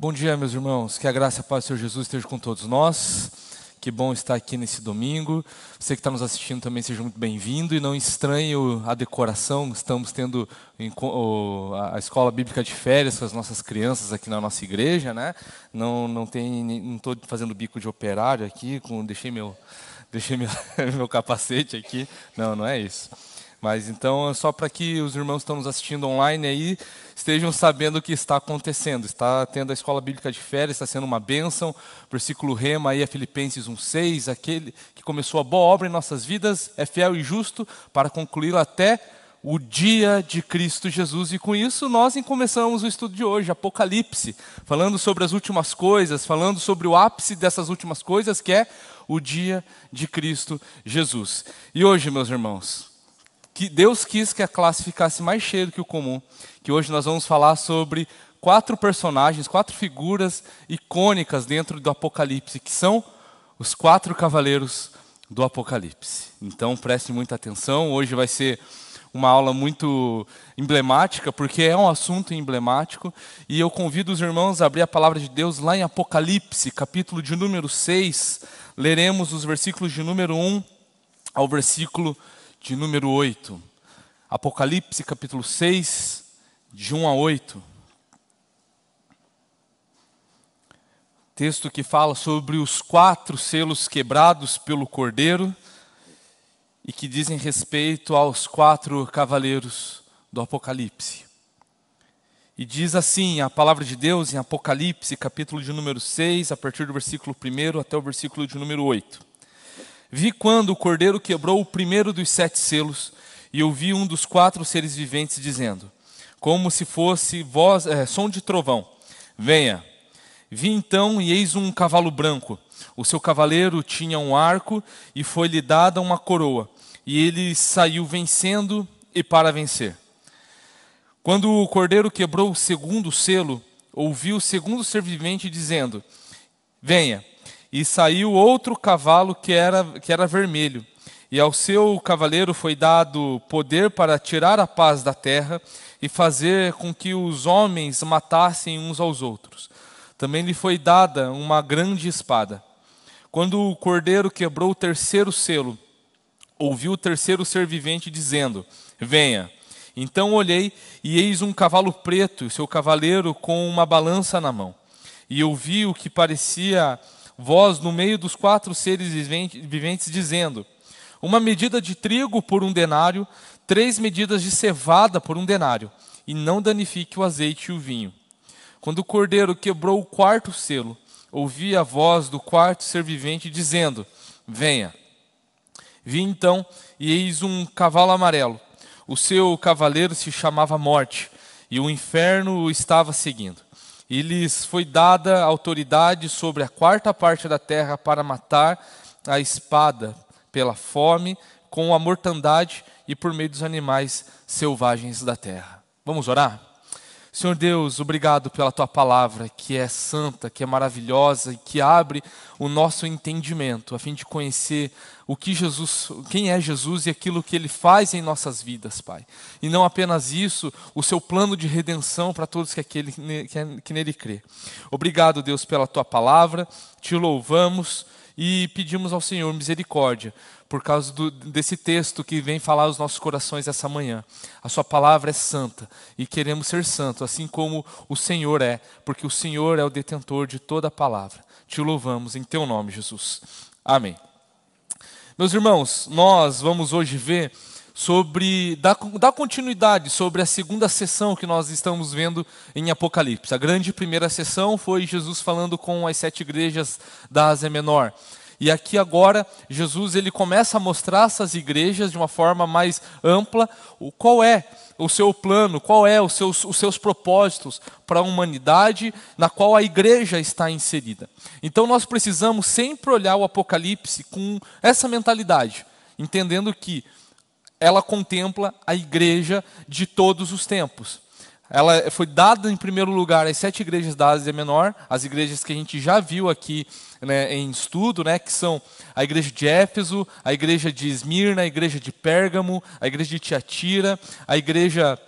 Bom dia, meus irmãos. Que a graça e a paz do Senhor Jesus esteja com todos nós. Que bom estar aqui nesse domingo. Você que está nos assistindo também seja muito bem-vindo e não estranhe a decoração. Estamos tendo a escola bíblica de férias com as nossas crianças aqui na nossa igreja, né? Não não tem não estou fazendo bico de operário aqui, com deixei meu deixei meu, meu capacete aqui. Não, não é isso. Mas então, é só para que os irmãos que estão nos assistindo online aí estejam sabendo o que está acontecendo. Está tendo a escola bíblica de férias, está sendo uma bênção. Versículo rema aí é Filipenses 1,6. Aquele que começou a boa obra em nossas vidas é fiel e justo para concluí-la até o dia de Cristo Jesus. E com isso nós começamos o estudo de hoje, Apocalipse, falando sobre as últimas coisas, falando sobre o ápice dessas últimas coisas, que é o dia de Cristo Jesus. E hoje, meus irmãos, que Deus quis que a classe ficasse mais cheia do que o comum, que hoje nós vamos falar sobre quatro personagens, quatro figuras icônicas dentro do Apocalipse, que são os quatro cavaleiros do Apocalipse. Então preste muita atenção, hoje vai ser uma aula muito emblemática, porque é um assunto emblemático, e eu convido os irmãos a abrir a palavra de Deus lá em Apocalipse, capítulo de número 6, leremos os versículos de número 1 ao versículo de número 8. Apocalipse, capítulo 6, de 1 a 8. Texto que fala sobre os quatro selos quebrados pelo cordeiro e que dizem respeito aos quatro cavaleiros do Apocalipse. E diz assim a palavra de Deus em Apocalipse, capítulo de número 6, a partir do versículo 1 até o versículo de número 8. Vi quando o cordeiro quebrou o primeiro dos sete selos, e ouvi um dos quatro seres viventes dizendo, como se fosse voz, é, som de trovão: Venha. Vi então, e eis um cavalo branco. O seu cavaleiro tinha um arco, e foi-lhe dada uma coroa, e ele saiu vencendo e para vencer. Quando o cordeiro quebrou o segundo selo, ouvi o segundo ser vivente dizendo: Venha. E saiu outro cavalo que era, que era vermelho. E ao seu cavaleiro foi dado poder para tirar a paz da terra e fazer com que os homens matassem uns aos outros. Também lhe foi dada uma grande espada. Quando o cordeiro quebrou o terceiro selo, ouvi o terceiro ser vivente dizendo: Venha. Então olhei e eis um cavalo preto, seu cavaleiro com uma balança na mão. E ouvi o que parecia voz no meio dos quatro seres viventes dizendo: Uma medida de trigo por um denário, três medidas de cevada por um denário, e não danifique o azeite e o vinho. Quando o cordeiro quebrou o quarto selo, ouvi a voz do quarto ser vivente dizendo: Venha. Vi então, e eis um cavalo amarelo. O seu cavaleiro se chamava Morte, e o inferno o estava seguindo. E lhes foi dada autoridade sobre a quarta parte da terra para matar a espada pela fome, com a mortandade e por meio dos animais selvagens da terra. Vamos orar? Senhor Deus, obrigado pela tua palavra, que é santa, que é maravilhosa e que abre o nosso entendimento, a fim de conhecer o que Jesus, quem é Jesus e aquilo que ele faz em nossas vidas, Pai. E não apenas isso, o seu plano de redenção para todos que, aquele, que, que nele crê. Obrigado, Deus, pela tua palavra, te louvamos e pedimos ao Senhor misericórdia por causa do, desse texto que vem falar aos nossos corações essa manhã. A Sua palavra é santa e queremos ser santos, assim como o Senhor é, porque o Senhor é o detentor de toda a palavra. Te louvamos em Teu nome, Jesus. Amém. Meus irmãos, nós vamos hoje ver sobre dar, dar continuidade sobre a segunda sessão que nós estamos vendo em Apocalipse. A grande primeira sessão foi Jesus falando com as sete igrejas da Ásia Menor. E aqui agora Jesus ele começa a mostrar essas igrejas de uma forma mais ampla, o qual é o seu plano, qual é os seus, os seus propósitos para a humanidade na qual a igreja está inserida. Então nós precisamos sempre olhar o Apocalipse com essa mentalidade, entendendo que ela contempla a igreja de todos os tempos. Ela foi dada em primeiro lugar às sete igrejas da Ásia Menor, as igrejas que a gente já viu aqui né, em estudo, né, que são a igreja de Éfeso, a igreja de Esmirna, a igreja de Pérgamo, a igreja de Tiatira, a igreja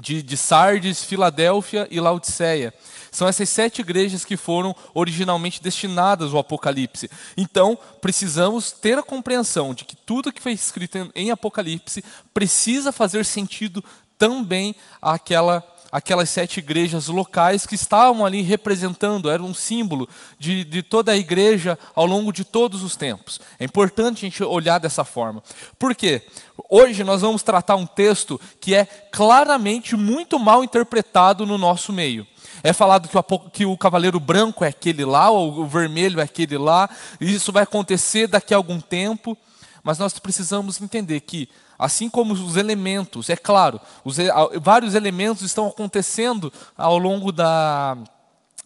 de, de Sardes, Filadélfia e Laodiceia. São essas sete igrejas que foram originalmente destinadas ao Apocalipse. Então, precisamos ter a compreensão de que tudo que foi escrito em Apocalipse precisa fazer sentido também àquela aquelas sete igrejas locais que estavam ali representando, era um símbolo de, de toda a igreja ao longo de todos os tempos. É importante a gente olhar dessa forma. Por quê? Hoje nós vamos tratar um texto que é claramente muito mal interpretado no nosso meio. É falado que o, que o, cavaleiro branco é aquele lá, ou o vermelho é aquele lá, e isso vai acontecer daqui a algum tempo, mas nós precisamos entender que Assim como os elementos, é claro, os, vários elementos estão acontecendo ao longo da,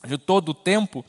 de todo o tempo,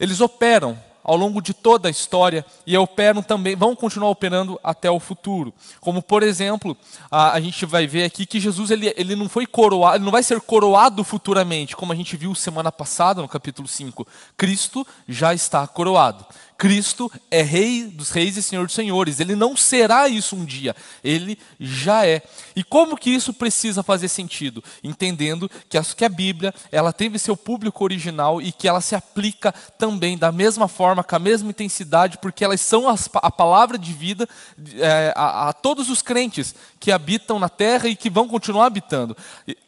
eles operam ao longo de toda a história e operam também, vão continuar operando até o futuro. Como por exemplo, a, a gente vai ver aqui que Jesus ele, ele não foi coroado, ele não vai ser coroado futuramente, como a gente viu semana passada no capítulo 5. Cristo já está coroado. Cristo é Rei dos Reis e Senhor dos Senhores. Ele não será isso um dia, ele já é. E como que isso precisa fazer sentido? Entendendo que a, Bíblia ela teve seu público original e que ela se aplica também da mesma forma, com a mesma intensidade, porque elas são as, a palavra de vida é, a, a, todos os crentes que habitam na terra e que vão continuar habitando.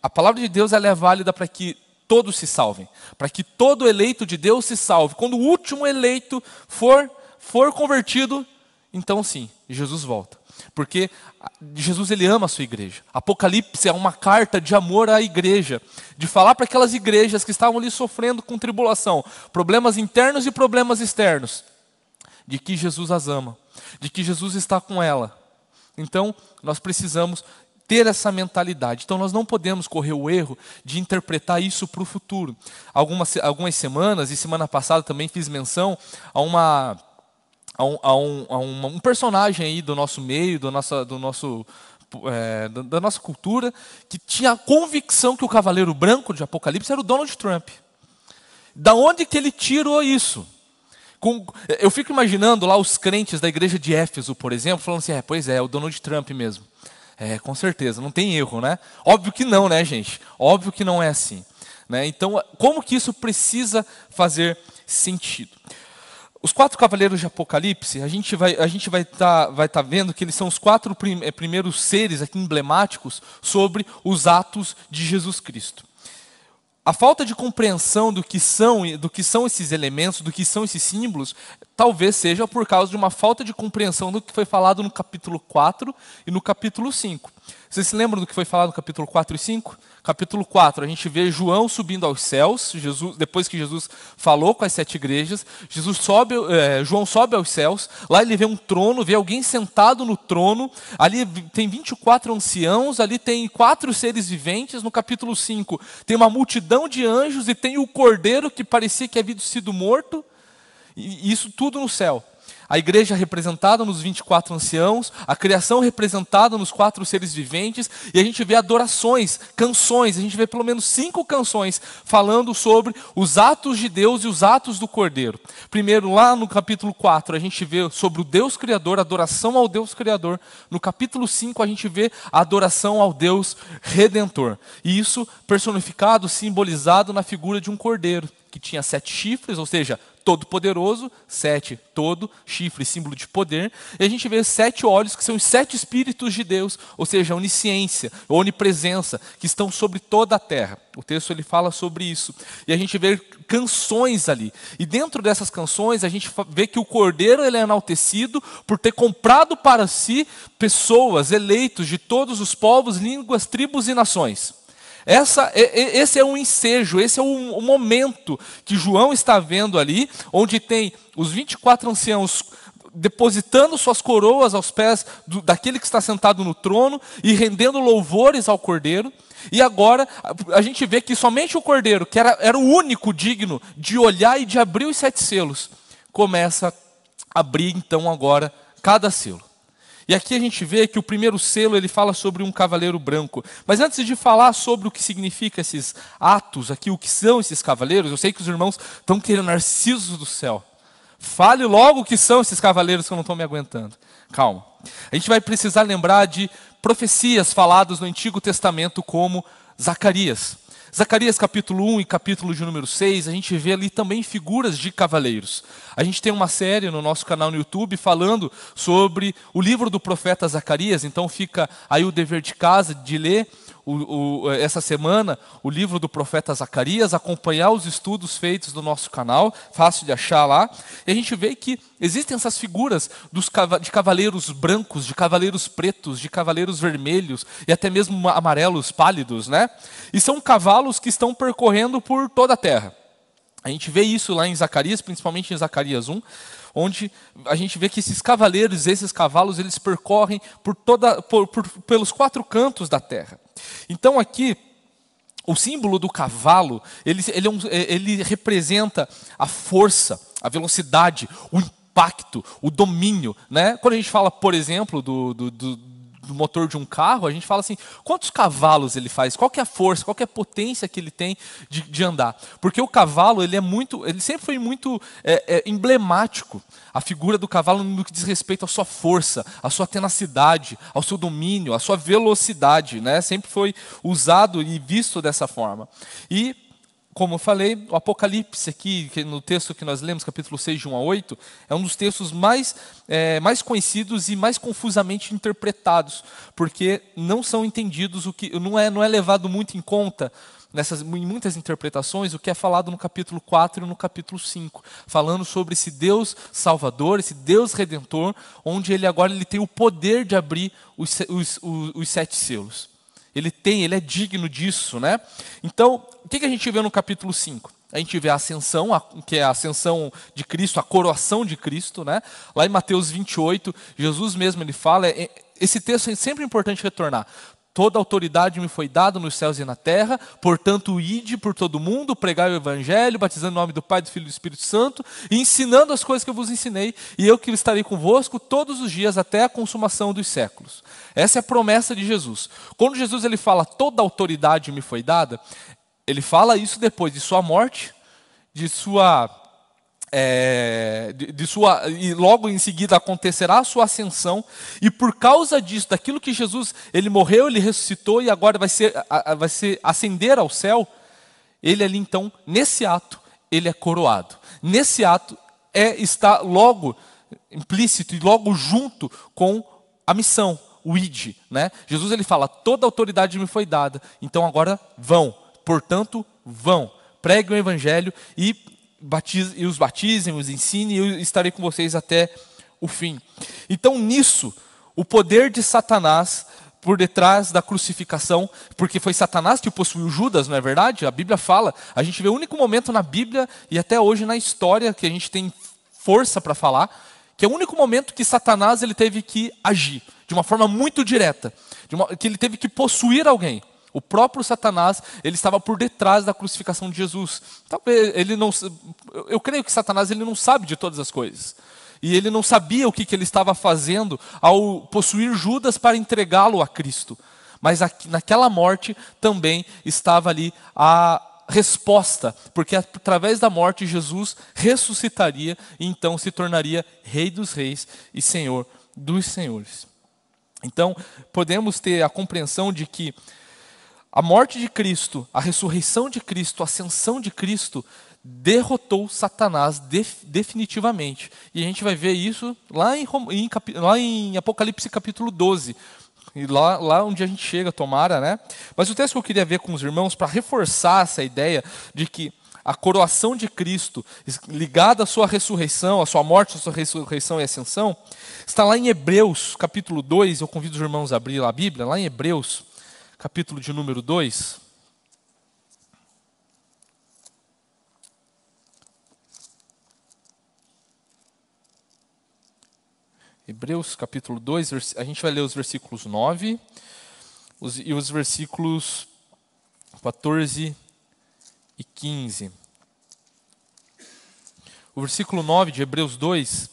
A palavra de Deus ela é válida para que todos se salvem, para que todo eleito de Deus se salve. Quando o último eleito for for convertido, então sim, Jesus volta. Porque Jesus ele ama a sua igreja. Apocalipse é uma carta de amor à igreja, de falar para aquelas igrejas que estavam ali sofrendo com tribulação, problemas internos e problemas externos, de que Jesus as ama, de que Jesus está com ela. Então, nós precisamos ter essa mentalidade. Então nós não podemos correr o erro de interpretar isso para o futuro. Algumas, algumas semanas, e semana passada também fiz menção a uma. A um, a um, a um, personagem aí do nosso meio, do, nosso, do nosso é, da nossa cultura, que tinha a convicção que o cavaleiro branco de Apocalipse era o Donald Trump. Da onde que ele tirou isso? Com, eu fico imaginando lá os crentes da igreja de Éfeso, por exemplo, falando assim: é, pois é, é o Donald Trump mesmo. É, com certeza, não tem erro, né? Óbvio que não, né, gente? Óbvio que não é assim. Né? Então, como que isso precisa fazer sentido? Os quatro cavaleiros de Apocalipse, a gente vai a gente vai estar tá, vai tá vendo que eles são os quatro eh, primeiros seres aqui emblemáticos sobre os atos de Jesus Cristo. A falta de compreensão do que são do que são esses elementos, do que são esses símbolos, talvez seja por causa de uma falta de compreensão do que foi falado no capítulo 4 e no capítulo 5. Vocês se lembram do que foi falado no capítulo 4 e 5? Capítulo 4, a gente vê João subindo aos céus, Jesus, depois que Jesus falou com as sete igrejas, Jesus sobe, é, João sobe aos céus, lá ele vê um trono, vê alguém sentado no trono, ali tem 24 anciãos, ali tem quatro seres viventes, no capítulo 5 tem uma multidão de anjos e tem o cordeiro que parecia que havia sido morto, e isso tudo no céu. A igreja representada nos 24 anciãos, a criação representada nos quatro seres viventes, e a gente vê adorações, canções, a gente vê pelo menos cinco canções falando sobre os atos de Deus e os atos do Cordeiro. Primeiro, lá no capítulo 4, a gente vê sobre o Deus Criador, adoração ao Deus Criador. No capítulo 5, a gente vê a adoração ao Deus Redentor. E isso personificado, simbolizado na figura de um cordeiro, que tinha sete chifres, ou seja, todo-poderoso, sete, todo, chifre, símbolo de poder. E a gente vê sete olhos, que são os sete espíritos de Deus, ou seja, a onisciência, a onipresença, que estão sobre toda a terra. O texto ele fala sobre isso. E a gente vê canções ali. E dentro dessas canções, a gente vê que o cordeiro ele é enaltecido por ter comprado para si pessoas eleitos de todos os povos, línguas, tribos e nações. Essa, esse é um ensejo, esse é o, momento que João está vendo ali, onde tem os 24 anciãos depositando suas coroas aos pés do, daquele que está sentado no trono e rendendo louvores ao cordeiro. E agora a gente vê que somente o cordeiro, que era, era o único digno de olhar e de abrir os sete selos, começa a abrir então agora cada selo. E aqui a gente vê que o primeiro selo ele fala sobre um cavaleiro branco. Mas antes de falar sobre o que significa esses atos aqui, o que são esses cavaleiros, eu sei que os irmãos estão querendo narcisos do céu. Fale logo o que são esses cavaleiros que eu não estou me aguentando. Calma. A gente vai precisar lembrar de profecias faladas no Antigo Testamento como Zacarias. Zacarias capítulo 1 e capítulo de número 6, a gente vê ali também figuras de cavaleiros. A gente tem uma série no nosso canal no YouTube falando sobre o livro do profeta Zacarias, então fica aí o dever de casa de ler o, o, essa semana o livro do profeta Zacarias, acompanhar os estudos feitos no nosso canal, fácil de achar lá. E a gente vê que existem essas figuras dos, de cavaleiros brancos, de cavaleiros pretos, de cavaleiros vermelhos e até mesmo amarelos pálidos, né? E são cavalos que estão percorrendo por toda a terra. A gente vê isso lá em Zacarias, principalmente em Zacarias 1, onde a gente vê que esses cavaleiros, esses cavalos, eles percorrem por toda, por, por, pelos quatro cantos da terra. Então aqui o símbolo do cavalo, ele, ele, é um, ele, representa a força, a velocidade, o impacto, o domínio. Né? Quando a gente fala, por exemplo, do, do, do, motor de um carro, a gente fala assim, quantos cavalos ele faz, qual é a força, qual é a potência que ele tem de, de andar. Porque o cavalo, ele é muito, ele sempre foi muito é, é, emblemático a figura do cavalo no que diz respeito à sua força, à sua tenacidade, ao seu domínio, à sua velocidade, né? Sempre foi usado e visto dessa forma. E como eu falei, o Apocalipse aqui, no texto que nós lemos, capítulo 6, de 1 a 8, é um dos textos mais, é, mais conhecidos e mais confusamente interpretados, porque não são entendidos, o que não é, não é levado muito em conta nessas, em muitas interpretações, o que é falado no capítulo 4 e no capítulo 5, falando sobre esse Deus salvador, esse Deus redentor, onde ele agora ele tem o poder de abrir os, os, os, os sete selos. Ele tem, ele é digno disso, né? Então, que, que a gente vê no capítulo 5? A gente vê a ascensão, que é a ascensão de Cristo, a coroação de Cristo, né? Lá em Mateus 28, Jesus mesmo ele fala, é, esse texto é sempre importante retornar. Toda autoridade me foi dada nos céus e na terra, portanto, ide por todo mundo, pregai o evangelho, batizando em nome do Pai, do Filho e do Espírito Santo, e ensinando as coisas que eu vos ensinei, e eu que estarei convosco todos os dias até a consumação dos séculos. Essa é a promessa de Jesus. Quando Jesus ele fala toda autoridade me foi dada, ele fala isso depois de sua morte, de sua é, de, de, sua e logo em seguida acontecerá a sua ascensão e por causa disso, daquilo que Jesus ele morreu, ele ressuscitou e agora vai ser vai ser ascender ao céu, ele ali então nesse ato ele é coroado. Nesse ato é está logo implícito e logo junto com a missão, o id, né? Jesus ele fala: toda autoridade me foi dada, então agora vão. Portanto, vão, preguem o evangelho e batize, e os batizem, os ensinem, e eu estarei com vocês até o fim. Então, nisso, o poder de Satanás por detrás da crucificação, porque foi Satanás que possuiu Judas, não é verdade? A Bíblia fala, a gente vê o único momento na Bíblia e até hoje na história que a gente tem força para falar, que é o único momento que Satanás ele teve que agir de uma forma muito direta, uma, que ele teve que possuir alguém. O próprio Satanás, ele estava por detrás da crucificação de Jesus. Talvez ele não, eu creio que Satanás ele não sabe de todas as coisas. E ele não sabia o que, que ele estava fazendo ao possuir Judas para entregá-lo a Cristo. Mas aqui, naquela morte também estava ali a resposta, porque através da morte Jesus ressuscitaria e então se tornaria Rei dos Reis e Senhor dos Senhores. Então, podemos ter a compreensão de que a morte de Cristo, a ressurreição de Cristo, a ascensão de Cristo derrotou Satanás definitivamente. E a gente vai ver isso lá em, em, lá em Apocalipse capítulo 12. E lá, lá onde a gente chega, tomara, né? Mas o texto que eu queria ver com os irmãos, para reforçar essa ideia de que a coroação de Cristo, ligada à sua ressurreição, à sua morte, à sua ressurreição e ascensão, está lá em Hebreus, capítulo 2. Eu convido os irmãos a abrir a Bíblia, lá em Hebreus, capítulo de número 2. Hebreus capítulo 2, a gente vai ler os versículos 9 os, e os versículos 14 e 15. O versículo 9 de Hebreus 2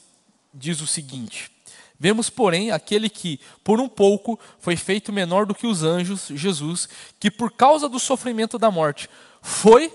diz o seguinte: Vemos, porém, aquele que, por um pouco, foi feito menor do que os anjos, Jesus, que por causa do sofrimento da morte foi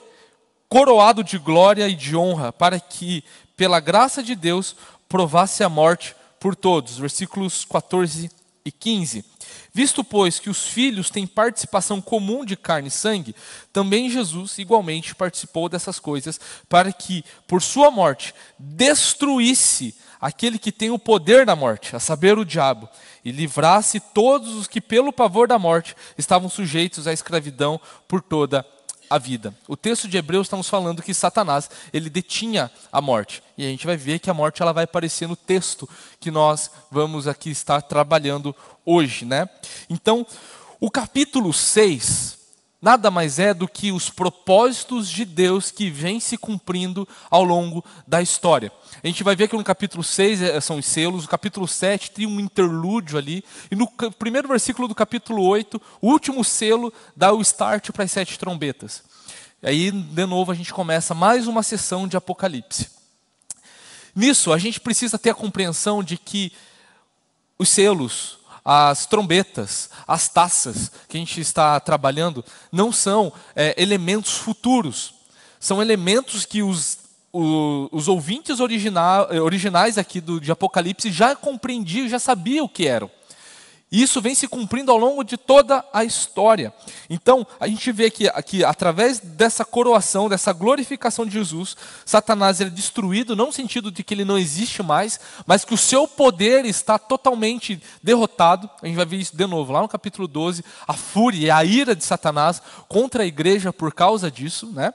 coroado de glória e de honra, para que, pela graça de Deus, provasse a morte por todos. Versículos 14 e 15. Visto, pois, que os filhos têm participação comum de carne e sangue, também Jesus igualmente participou dessas coisas, para que, por sua morte, destruísse aquele que tem o poder da morte, a saber, o diabo, e livrasse todos os que, pelo pavor da morte, estavam sujeitos à escravidão por toda a vida. O texto de Hebreus estamos falando que Satanás, ele detinha a morte. E a gente vai ver que a morte ela vai aparecer no texto que nós vamos aqui estar trabalhando hoje, né? Então, o capítulo 6 nada mais é do que os propósitos de Deus que vêm se cumprindo ao longo da história. A gente vai ver que no capítulo 6 eh, são os selos, no capítulo 7 tem um interlúdio ali, e no primeiro versículo do capítulo 8, o último selo dá o start para as sete trombetas. E aí, de novo, a gente começa mais uma sessão de Apocalipse. Nisso, a gente precisa ter a compreensão de que os selos, as trombetas, as taças que a gente está trabalhando não são é, elementos futuros, são elementos que os, os ouvintes original, originais aqui do, de Apocalipse já compreendiam, já sabiam o que eram. E isso vem se cumprindo ao longo de toda a história. Então, a gente vê que, que através dessa coroação, dessa glorificação de Jesus, Satanás é destruído, não no sentido de que ele não existe mais, mas que o seu poder está totalmente derrotado. A gente vai ver isso de novo lá no capítulo 12, a fúria e a ira de Satanás contra a igreja por causa disso, né?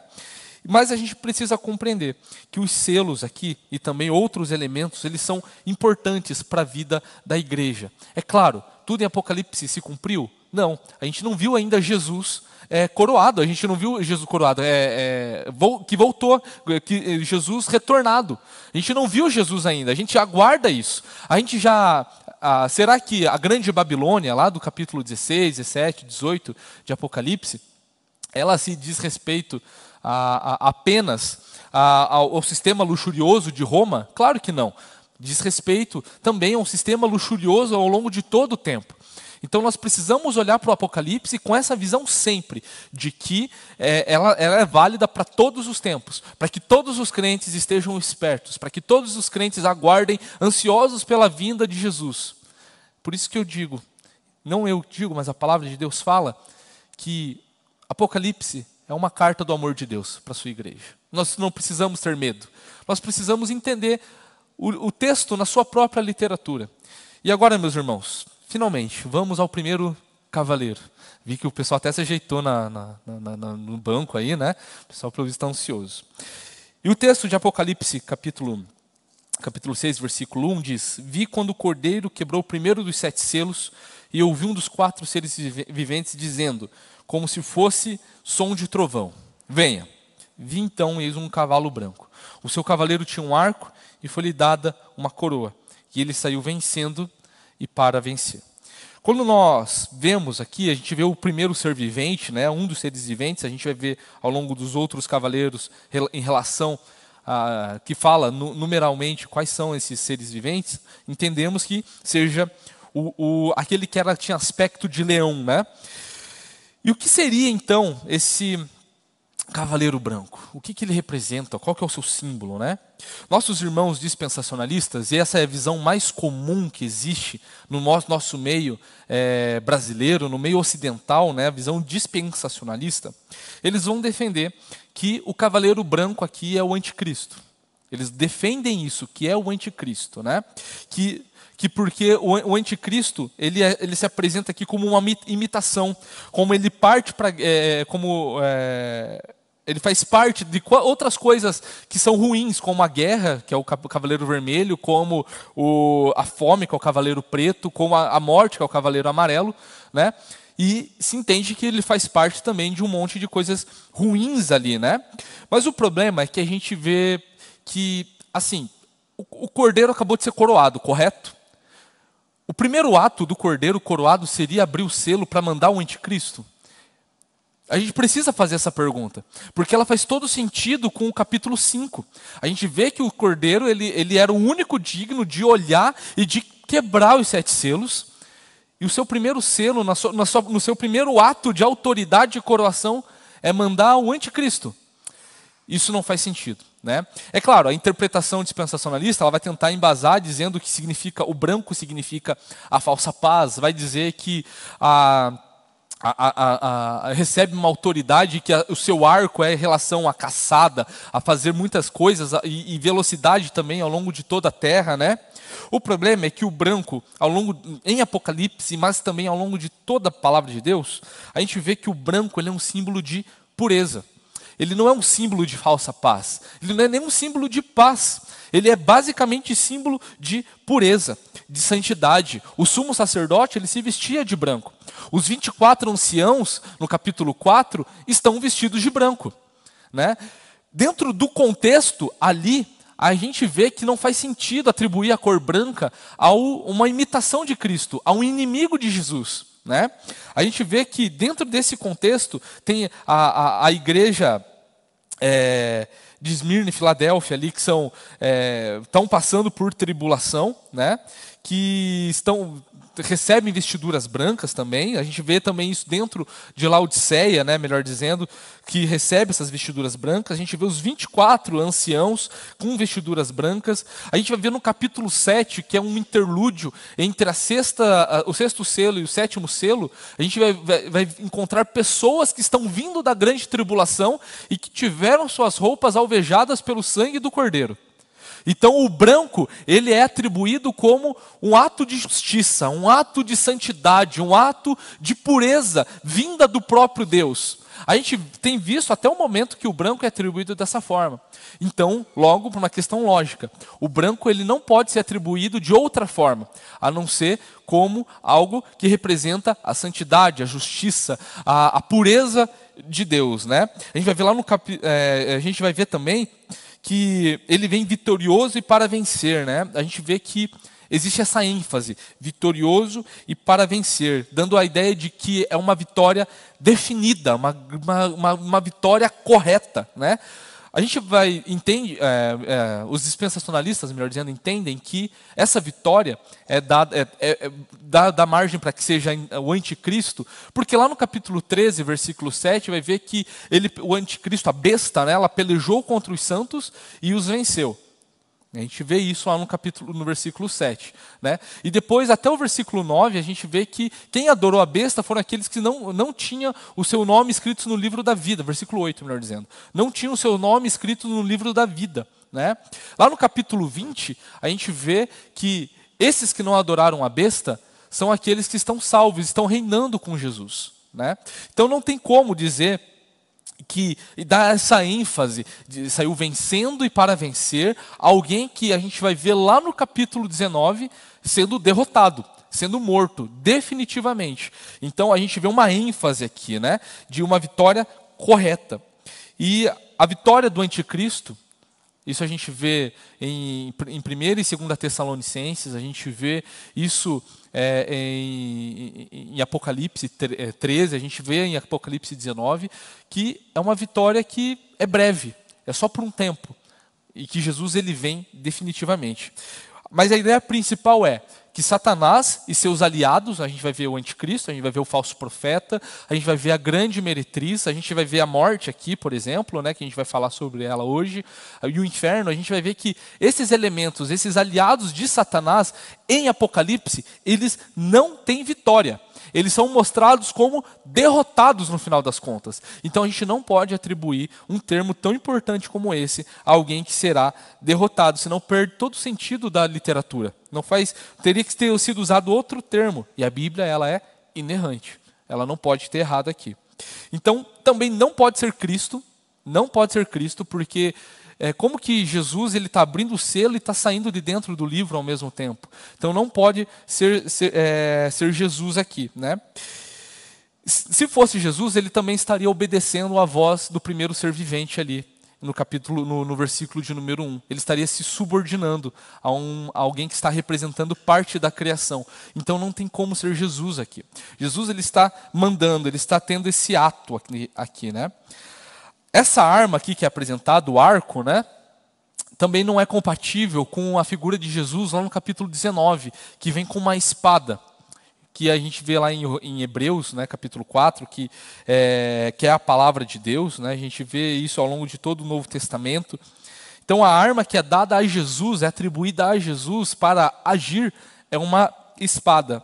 Mas a gente precisa compreender que os selos aqui e também outros elementos, eles são importantes para a vida da igreja. É claro, tudo em Apocalipse se cumpriu? Não, a gente não viu ainda Jesus é, coroado, a gente não viu Jesus coroado, é, é, que voltou, que Jesus retornado. A gente não viu Jesus ainda, a gente aguarda isso. A gente já. Será que a grande Babilônia, lá do capítulo 16, 17, 18 de Apocalipse, ela se diz respeito a, a, apenas ao sistema luxurioso de Roma? Claro que não. Diz respeito também a um sistema luxurioso ao longo de todo o tempo. Então nós precisamos olhar para o Apocalipse com essa visão sempre de que é, ela, ela, é válida para todos os tempos, para que todos os crentes estejam espertos, para que todos os crentes aguardem ansiosos pela vinda de Jesus. Por isso que eu digo, não eu digo, mas a palavra de Deus fala que Apocalipse é uma carta do amor de Deus para a sua igreja. Nós não precisamos ter medo. Nós precisamos entender o, o texto na sua própria literatura. E agora, meus irmãos, finalmente, vamos ao primeiro cavaleiro. Vi que o pessoal até se ajeitou na, na, na, no banco aí, né? O pessoal pelo está ansioso. E o texto de Apocalipse, capítulo, capítulo 6, versículo 1, diz: Vi quando o cordeiro quebrou o primeiro dos sete selos, e ouvi um dos quatro seres viventes dizendo: como se fosse som de trovão. Venha. Vi então, eis um cavalo branco. O seu cavaleiro tinha um arco e foi-lhe dada uma coroa. E ele saiu vencendo e para vencer. Quando nós vemos aqui, a gente vê o primeiro ser vivente, né, um dos seres viventes, a gente vai ver ao longo dos outros cavaleiros em relação a, que fala numeralmente quais são esses seres viventes, entendemos que seja o, o, aquele que era, tinha aspecto de leão. Né? E o que seria então esse cavaleiro branco? O que, que ele representa? Qual que é o seu símbolo, né? Nossos irmãos dispensacionalistas, e essa é a visão mais comum que existe no nosso meio é, brasileiro, no meio ocidental, né, a visão dispensacionalista, eles vão defender que o cavaleiro branco aqui é o anticristo. Eles defendem isso, que é o anticristo, né? Que que porque o, anticristo ele, é, ele se apresenta aqui como uma imitação, como ele parte para, é, como é, ele faz parte de outras coisas que são ruins, como a guerra, que é o cavaleiro vermelho, como o, a fome, que é o cavaleiro preto, como a, a morte, que é o cavaleiro amarelo, né? E se entende que ele faz parte também de um monte de coisas ruins ali, né? Mas o problema é que a gente vê que, assim, o, o cordeiro acabou de ser coroado, correto? O primeiro ato do cordeiro coroado seria abrir o selo para mandar o anticristo? A gente precisa fazer essa pergunta, porque ela faz todo sentido com o capítulo 5. A gente vê que o cordeiro ele, ele era o único digno de olhar e de quebrar os sete selos, e o seu primeiro selo, na sua, na sua, no seu primeiro ato de autoridade de coroação, é mandar o anticristo. Isso não faz sentido. Né? É claro, a interpretação dispensacionalista ela vai tentar embasar dizendo que significa o branco significa a falsa paz, vai dizer que a a, a, a, recebe uma autoridade que o seu arco é em relação à caçada, a fazer muitas coisas e, e, velocidade também ao longo de toda a terra, né? O problema é que o branco, ao longo em Apocalipse, mas também ao longo de toda a palavra de Deus, a gente vê que o branco ele é um símbolo de pureza. Ele não é um símbolo de falsa paz. Ele não é nem um símbolo de paz. Ele é basicamente símbolo de pureza, de santidade. O sumo sacerdote, ele se vestia de branco. Os 24 anciãos, no capítulo 4, estão vestidos de branco. Né? Dentro do contexto ali, a gente vê que não faz sentido atribuir a cor branca a uma imitação de Cristo, a um inimigo de Jesus. Né? A gente vê que dentro desse contexto tem a, a, a igreja é, de Esmirna e Filadélfia ali que são é, estão passando por tribulação, né? Que estão recebem vestiduras brancas também. A gente vê também isso dentro de Laodiceia, né, melhor dizendo, que recebe essas vestiduras brancas. A gente vê os 24 anciãos com vestiduras brancas. A gente vai ver no capítulo 7, que é um interlúdio entre a sexta, o sexto selo e o sétimo selo. A gente vai, vai, vai encontrar pessoas que estão vindo da grande tribulação e que tiveram suas roupas alvejadas pelo sangue do cordeiro. Então o branco, ele é atribuído como um ato de justiça, um ato de santidade, um ato de pureza vinda do próprio Deus. A gente tem visto até o momento que o branco é atribuído dessa forma. Então, logo, por uma questão lógica, o branco ele não pode ser atribuído de outra forma, a não ser como algo que representa a santidade, a justiça, a, a pureza de Deus, né? A gente vai ver lá no cap... É, a gente vai ver também que ele vem vitorioso e para vencer, né? A gente vê que existe essa ênfase, vitorioso e para vencer, dando a ideia de que é uma vitória definida, uma, uma, uma vitória correta, né? A gente vai entende, é, é, os dispensacionalistas, melhor dizendo, entendem que essa vitória é dada, é, é, é dá, dá margem para que seja o anticristo, porque lá no capítulo 13, versículo 7, vai ver que ele, o anticristo, a besta, né, ela pelejou contra os santos e os venceu. A gente vê isso lá no capítulo, no versículo 7. Né? E depois, até o versículo 9, a gente vê que quem adorou a besta foram aqueles que não, não tinham o seu nome escrito no livro da vida. Versículo 8, melhor dizendo. Não tinham o seu nome escrito no livro da vida. Né? Lá no capítulo 20, a gente vê que esses que não adoraram a besta são aqueles que estão salvos, estão reinando com Jesus. Né? Então não tem como dizer que dá essa ênfase, de, saiu vencendo e para vencer, alguém que a gente vai ver lá no capítulo 19 sendo derrotado, sendo morto, definitivamente. Então a gente vê uma ênfase aqui, né, de uma vitória correta. E a vitória do anticristo, isso a gente vê em, em 1 e 2 Tessalonicenses, a gente vê isso é, em, em, Apocalipse 13, é, a gente vê em Apocalipse 19, que é uma vitória que é breve, é só por um tempo, e que Jesus ele vem definitivamente. Mas a ideia principal é que Satanás e seus aliados, a gente vai ver o anticristo, a gente vai ver o falso profeta, a gente vai ver a grande meretriz, a gente vai ver a morte aqui, por exemplo, né, que a gente vai falar sobre ela hoje, e o inferno, a gente vai ver que esses elementos, esses aliados de Satanás em Apocalipse, eles não têm vitória eles são mostrados como derrotados no final das contas. Então a gente não pode atribuir um termo tão importante como esse a alguém que será derrotado, senão perde todo o sentido da literatura. Não faz, teria que ter sido usado outro termo, e a Bíblia ela é inerrante. Ela não pode ter errado aqui. Então também não pode ser Cristo, não pode ser Cristo, porque é, como que Jesus ele está abrindo o selo e está saindo de dentro do livro ao mesmo tempo. Então não pode ser, ser, é, ser Jesus aqui. Né? Se fosse Jesus, ele também estaria obedecendo a voz do primeiro ser vivente ali, no capítulo, no, no, versículo de número 1. Ele estaria se subordinando a, um, a alguém que está representando parte da criação. Então não tem como ser Jesus aqui. Jesus ele está mandando, ele está tendo esse ato aqui, aqui né? Essa arma aqui que é apresentada, o arco, né? Também não é compatível com a figura de Jesus lá no capítulo 19, que vem com uma espada. que a gente vê lá em, em Hebreus, né, capítulo 4, que é, que é a palavra de Deus. Né, a gente vê isso ao longo de todo o Novo Testamento. Então, a arma que é dada a Jesus, é atribuída a Jesus para agir, é uma espada.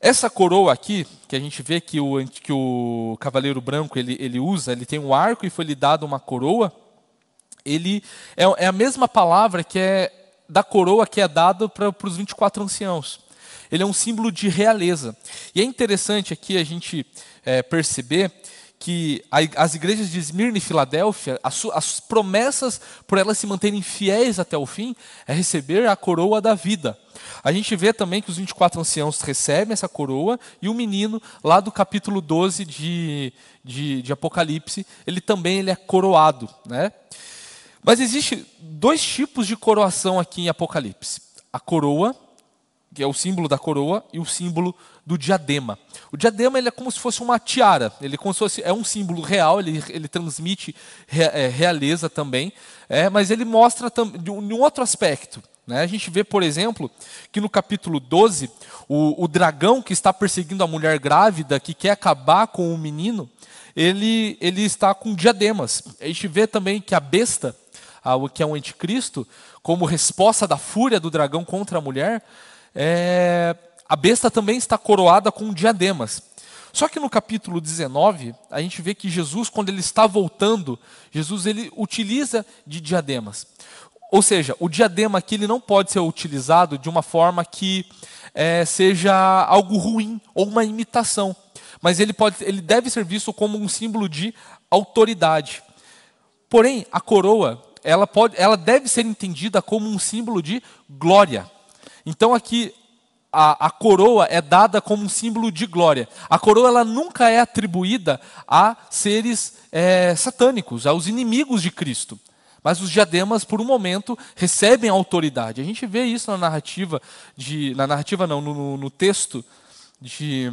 Essa coroa aqui, que a gente vê que o, que o cavaleiro branco ele, ele usa, ele tem um arco e foi lhe dado uma coroa, ele é, é a mesma palavra que é da coroa que é dada para os 24 anciãos. Ele é um símbolo de realeza. E é interessante aqui a gente é, perceber que as igrejas de Esmirna e Filadélfia, as, as promessas por elas se manterem fiéis até o fim, é receber a coroa da vida. A gente vê também que os 24 anciãos recebem essa coroa e o menino, lá do capítulo 12 de, de, de Apocalipse, ele também ele é coroado. Né? Mas existe dois tipos de coroação aqui em Apocalipse. A coroa, que é o símbolo da coroa, e o símbolo do diadema. O diadema ele é como se fosse uma tiara, ele é, como se fosse, é um símbolo real, ele, ele transmite é, realeza também, é, mas ele mostra de um, de um outro aspecto. Né? A gente vê, por exemplo, que no capítulo 12, o, o dragão que está perseguindo a mulher grávida, que quer acabar com o menino, ele, ele está com diademas. A gente vê também que a besta, o que é o anticristo, como resposta da fúria do dragão contra a mulher, é, a besta também está coroada com diademas. Só que no capítulo 19, a gente vê que Jesus, quando ele está voltando, Jesus ele utiliza de diademas. Ou seja, o diadema aqui ele não pode ser utilizado de uma forma que é, seja algo ruim ou uma imitação, mas ele, pode, ele deve ser visto como um símbolo de autoridade. Porém, a coroa ela, pode, ela deve ser entendida como um símbolo de glória. Então aqui a, a, coroa é dada como um símbolo de glória. A coroa ela nunca é atribuída a seres é, satânicos, aos inimigos de Cristo. Mas os diademas, por um momento, recebem autoridade. A gente vê isso na narrativa, de, na narrativa não, no, no texto de,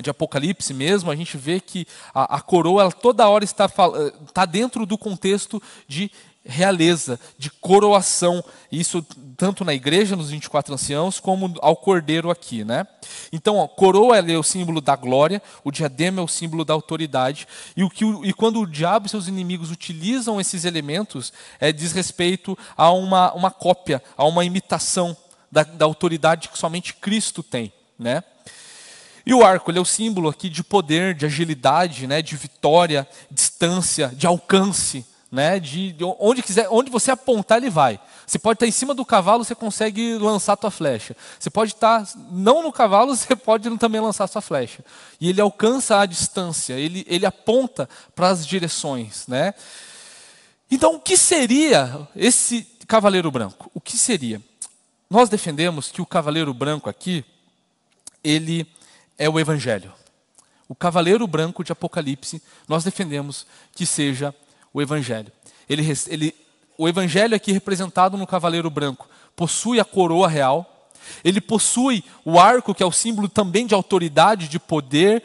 de Apocalipse mesmo, a gente vê que a, a coroa ela toda hora está, está dentro do contexto de realeza, de coroação, isso tanto na igreja, nos 24 anciãos, como ao cordeiro aqui. Né? Então, a coroa é o símbolo da glória, o diadema é o símbolo da autoridade, e, o que, e quando o diabo e seus inimigos utilizam esses elementos, é, diz respeito a uma, uma cópia, a uma imitação da, da autoridade que somente Cristo tem. Né? E o arco ele é o símbolo aqui de poder, de agilidade, né, de vitória, distância, de alcance né, de, de, onde quiser, onde você apontar ele vai. Você pode estar em cima do cavalo, você consegue lançar a tua flecha. Você pode estar não no cavalo, você pode também lançar a sua flecha. E ele alcança a distância, ele, ele aponta para as direções, né? Então, o que seria esse cavaleiro branco? O que seria? Nós defendemos que o cavaleiro branco aqui, ele é o evangelho. O cavaleiro branco de Apocalipse, nós defendemos que seja o Evangelho. Ele, ele, o Evangelho aqui representado no cavaleiro branco possui a coroa real, ele possui o arco, que é o símbolo também de autoridade, de poder,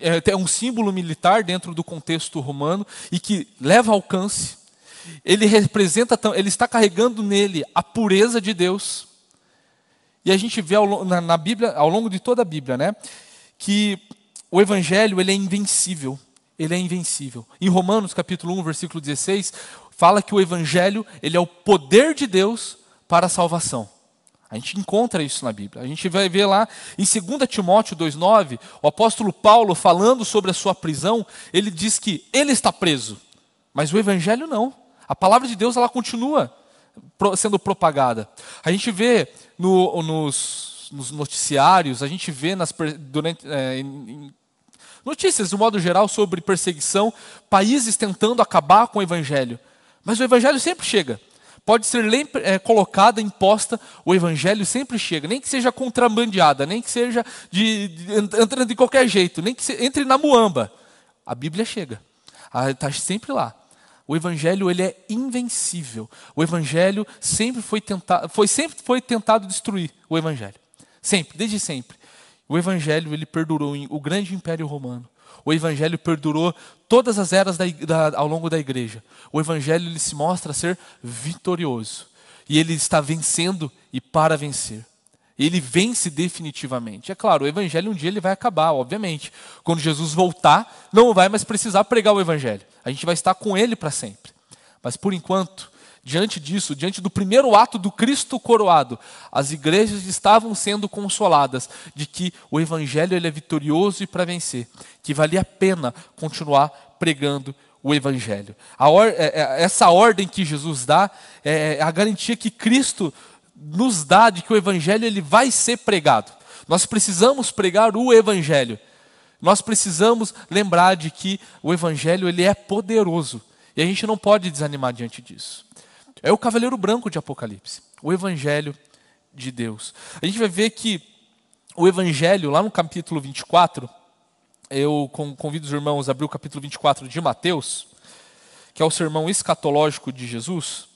é, é um símbolo militar dentro do contexto romano e que leva alcance. Ele representa, ele está carregando nele a pureza de Deus. E a gente vê ao, na, na Bíblia, ao longo de toda a Bíblia, né, que o Evangelho ele é invencível ele é invencível. Em Romanos capítulo 1, versículo 16, fala que o evangelho, ele é o poder de Deus para a salvação. A gente encontra isso na Bíblia. A gente vai ver lá em 2 Timóteo 2,9, o apóstolo Paulo, falando sobre a sua prisão, ele diz que ele está preso, mas o Evangelho não. A palavra de Deus ela continua sendo propagada. A gente vê no, nos, nos, noticiários, a gente vê nas, durante, é, em, Notícias, de modo geral, sobre perseguição, países tentando acabar com o evangelho. Mas o evangelho sempre chega. Pode ser é, colocada, imposta, o evangelho sempre chega. Nem que seja contrabandeada, nem que seja de, de, entrando de qualquer jeito, nem que se, entre na muamba. A Bíblia chega. Está sempre lá. O evangelho ele é invencível. O evangelho sempre foi tentado, foi sempre foi tentado destruir o evangelho. Sempre, desde sempre. O evangelho ele perdurou em o grande império romano. O evangelho perdurou todas as eras da, da, ao longo da igreja. O evangelho ele se mostra ser vitorioso e ele está vencendo e para vencer. Ele vence definitivamente. É claro, o evangelho um dia ele vai acabar, obviamente. Quando Jesus voltar, não vai mais precisar pregar o evangelho. A gente vai estar com ele para sempre. Mas por enquanto, diante disso, diante do primeiro ato do Cristo coroado, as igrejas estavam sendo consoladas de que o evangelho ele é vitorioso e para vencer, que valia a pena continuar pregando o evangelho. Or, é, é, essa ordem que Jesus dá é, é a garantia que Cristo nos dá de que o evangelho ele vai ser pregado. Nós precisamos pregar o evangelho. Nós precisamos lembrar de que o evangelho ele é poderoso e a gente não pode desanimar diante disso. É o cavaleiro branco de Apocalipse, o evangelho de Deus. A gente vai ver que o evangelho lá no capítulo 24, eu convido os irmãos a abrir o capítulo 24 de Mateus, que é o sermão escatológico de Jesus.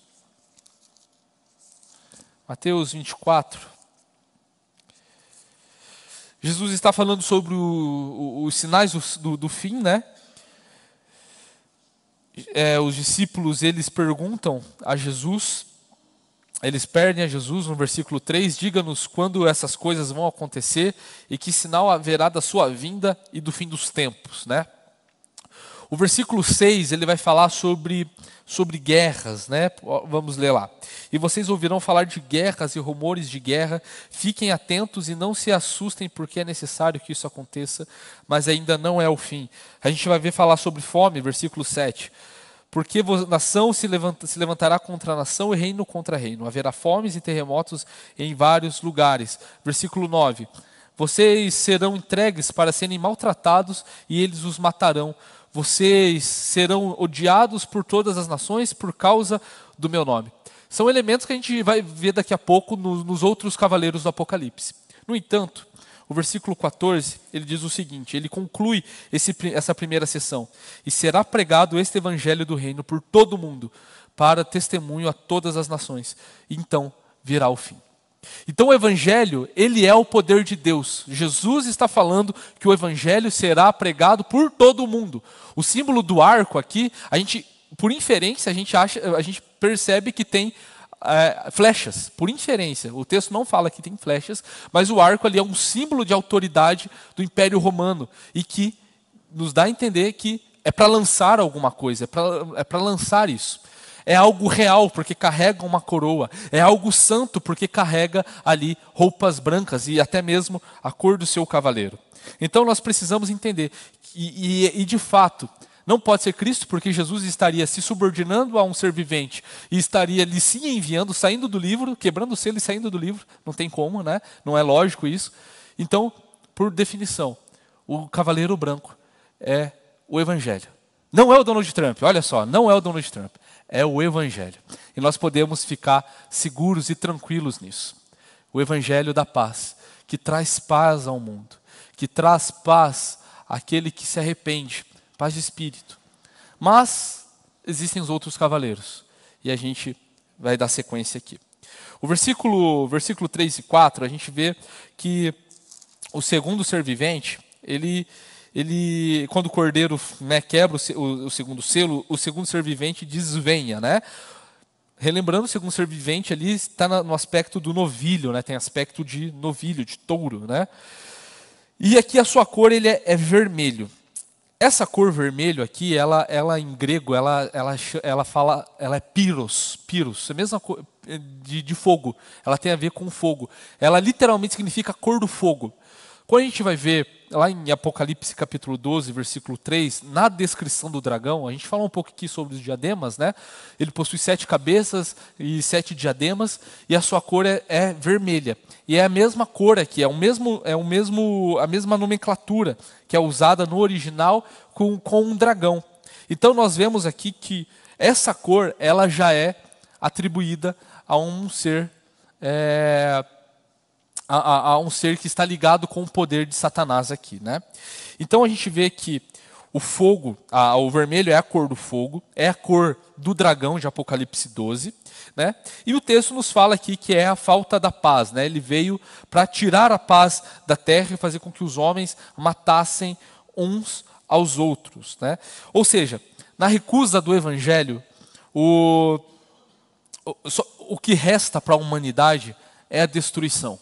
Mateus 24. Jesus está falando sobre o, o, os sinais do, do, do fim, né? É, os discípulos eles perguntam a Jesus, eles perdem a Jesus no versículo 3: Diga-nos quando essas coisas vão acontecer e que sinal haverá da sua vinda e do fim dos tempos, né? O versículo 6 ele vai falar sobre, sobre guerras, né? Vamos ler lá. E vocês ouvirão falar de guerras e rumores de guerra. Fiquem atentos e não se assustem, porque é necessário que isso aconteça, mas ainda não é o fim. A gente vai ver falar sobre fome, versículo 7. Porque nação se, levanta, se levantará contra nação e reino contra reino. Haverá fomes e terremotos em vários lugares. Versículo 9. Vocês serão entregues para serem maltratados e eles os matarão vocês serão odiados por todas as nações por causa do meu nome. São elementos que a gente vai ver daqui a pouco nos outros cavaleiros do Apocalipse. No entanto, o versículo 14, ele diz o seguinte, ele conclui esse, essa primeira sessão. E será pregado este evangelho do reino por todo o mundo, para testemunho a todas as nações. Então virá o fim. Então o evangelho, ele é o poder de Deus. Jesus está falando que o evangelho será pregado por todo o mundo. O símbolo do arco aqui, a gente, por inferência, a gente acha, a gente percebe que tem é, flechas, por inferência. O texto não fala que tem flechas, mas o arco ali é um símbolo de autoridade do Império Romano e que nos dá a entender que é para lançar alguma coisa, é para é lançar isso é algo real, porque carrega uma coroa, é algo santo, porque carrega ali roupas brancas e até mesmo a cor do seu cavaleiro. Então nós precisamos entender, e, e, e de fato, não pode ser Cristo, porque Jesus estaria se subordinando a um ser vivente e estaria lhe se enviando, saindo do livro, quebrando o selo e saindo do livro. Não tem como, né? Não é lógico isso. Então, por definição, o cavaleiro branco é o evangelho. Não é o Donald Trump, olha só, não é o Donald Trump é o Evangelho. E nós podemos ficar seguros e tranquilos nisso. O Evangelho da paz, que traz paz ao mundo, que traz paz àquele que se arrepende, paz de espírito. Mas existem os outros cavaleiros, e a gente vai dar sequência aqui. O versículo, versículo 3 e 4, a gente vê que o segundo ser vivente, ele ele, quando o cordeiro né, quebra o, o, o, segundo selo, o segundo ser vivente desvenha, né? Relembrando, o segundo ser vivente ali está no aspecto do novilho, né? Tem aspecto de novilho, de touro, né? E aqui a sua cor ele é, é vermelho. Essa cor vermelho aqui, ela, ela em grego, ela, ela, ela fala, ela é piros, piros, é a mesma cor de, de fogo. Ela tem a ver com fogo. Ela literalmente significa cor do fogo. Quando a gente vai ver lá em Apocalipse capítulo 12, versículo 3, na descrição do dragão, a gente fala um pouco aqui sobre os diademas, né? Ele possui sete cabeças e sete diademas, e a sua cor é, é vermelha. E é a mesma cor aqui, é, o mesmo, é o mesmo, a mesma nomenclatura que é usada no original com, com um dragão. Então nós vemos aqui que essa cor ela já é atribuída a um ser é, a, a, a, um ser que está ligado com o poder de Satanás aqui. Né? Então a gente vê que o fogo, a, o vermelho é a cor do fogo, é a cor do dragão de Apocalipse 12. Né? E o texto nos fala aqui que é a falta da paz. Né? Ele veio para tirar a paz da terra e fazer com que os homens matassem uns aos outros. Né? Ou seja, na recusa do evangelho, o, o, o que resta para a humanidade é a destruição.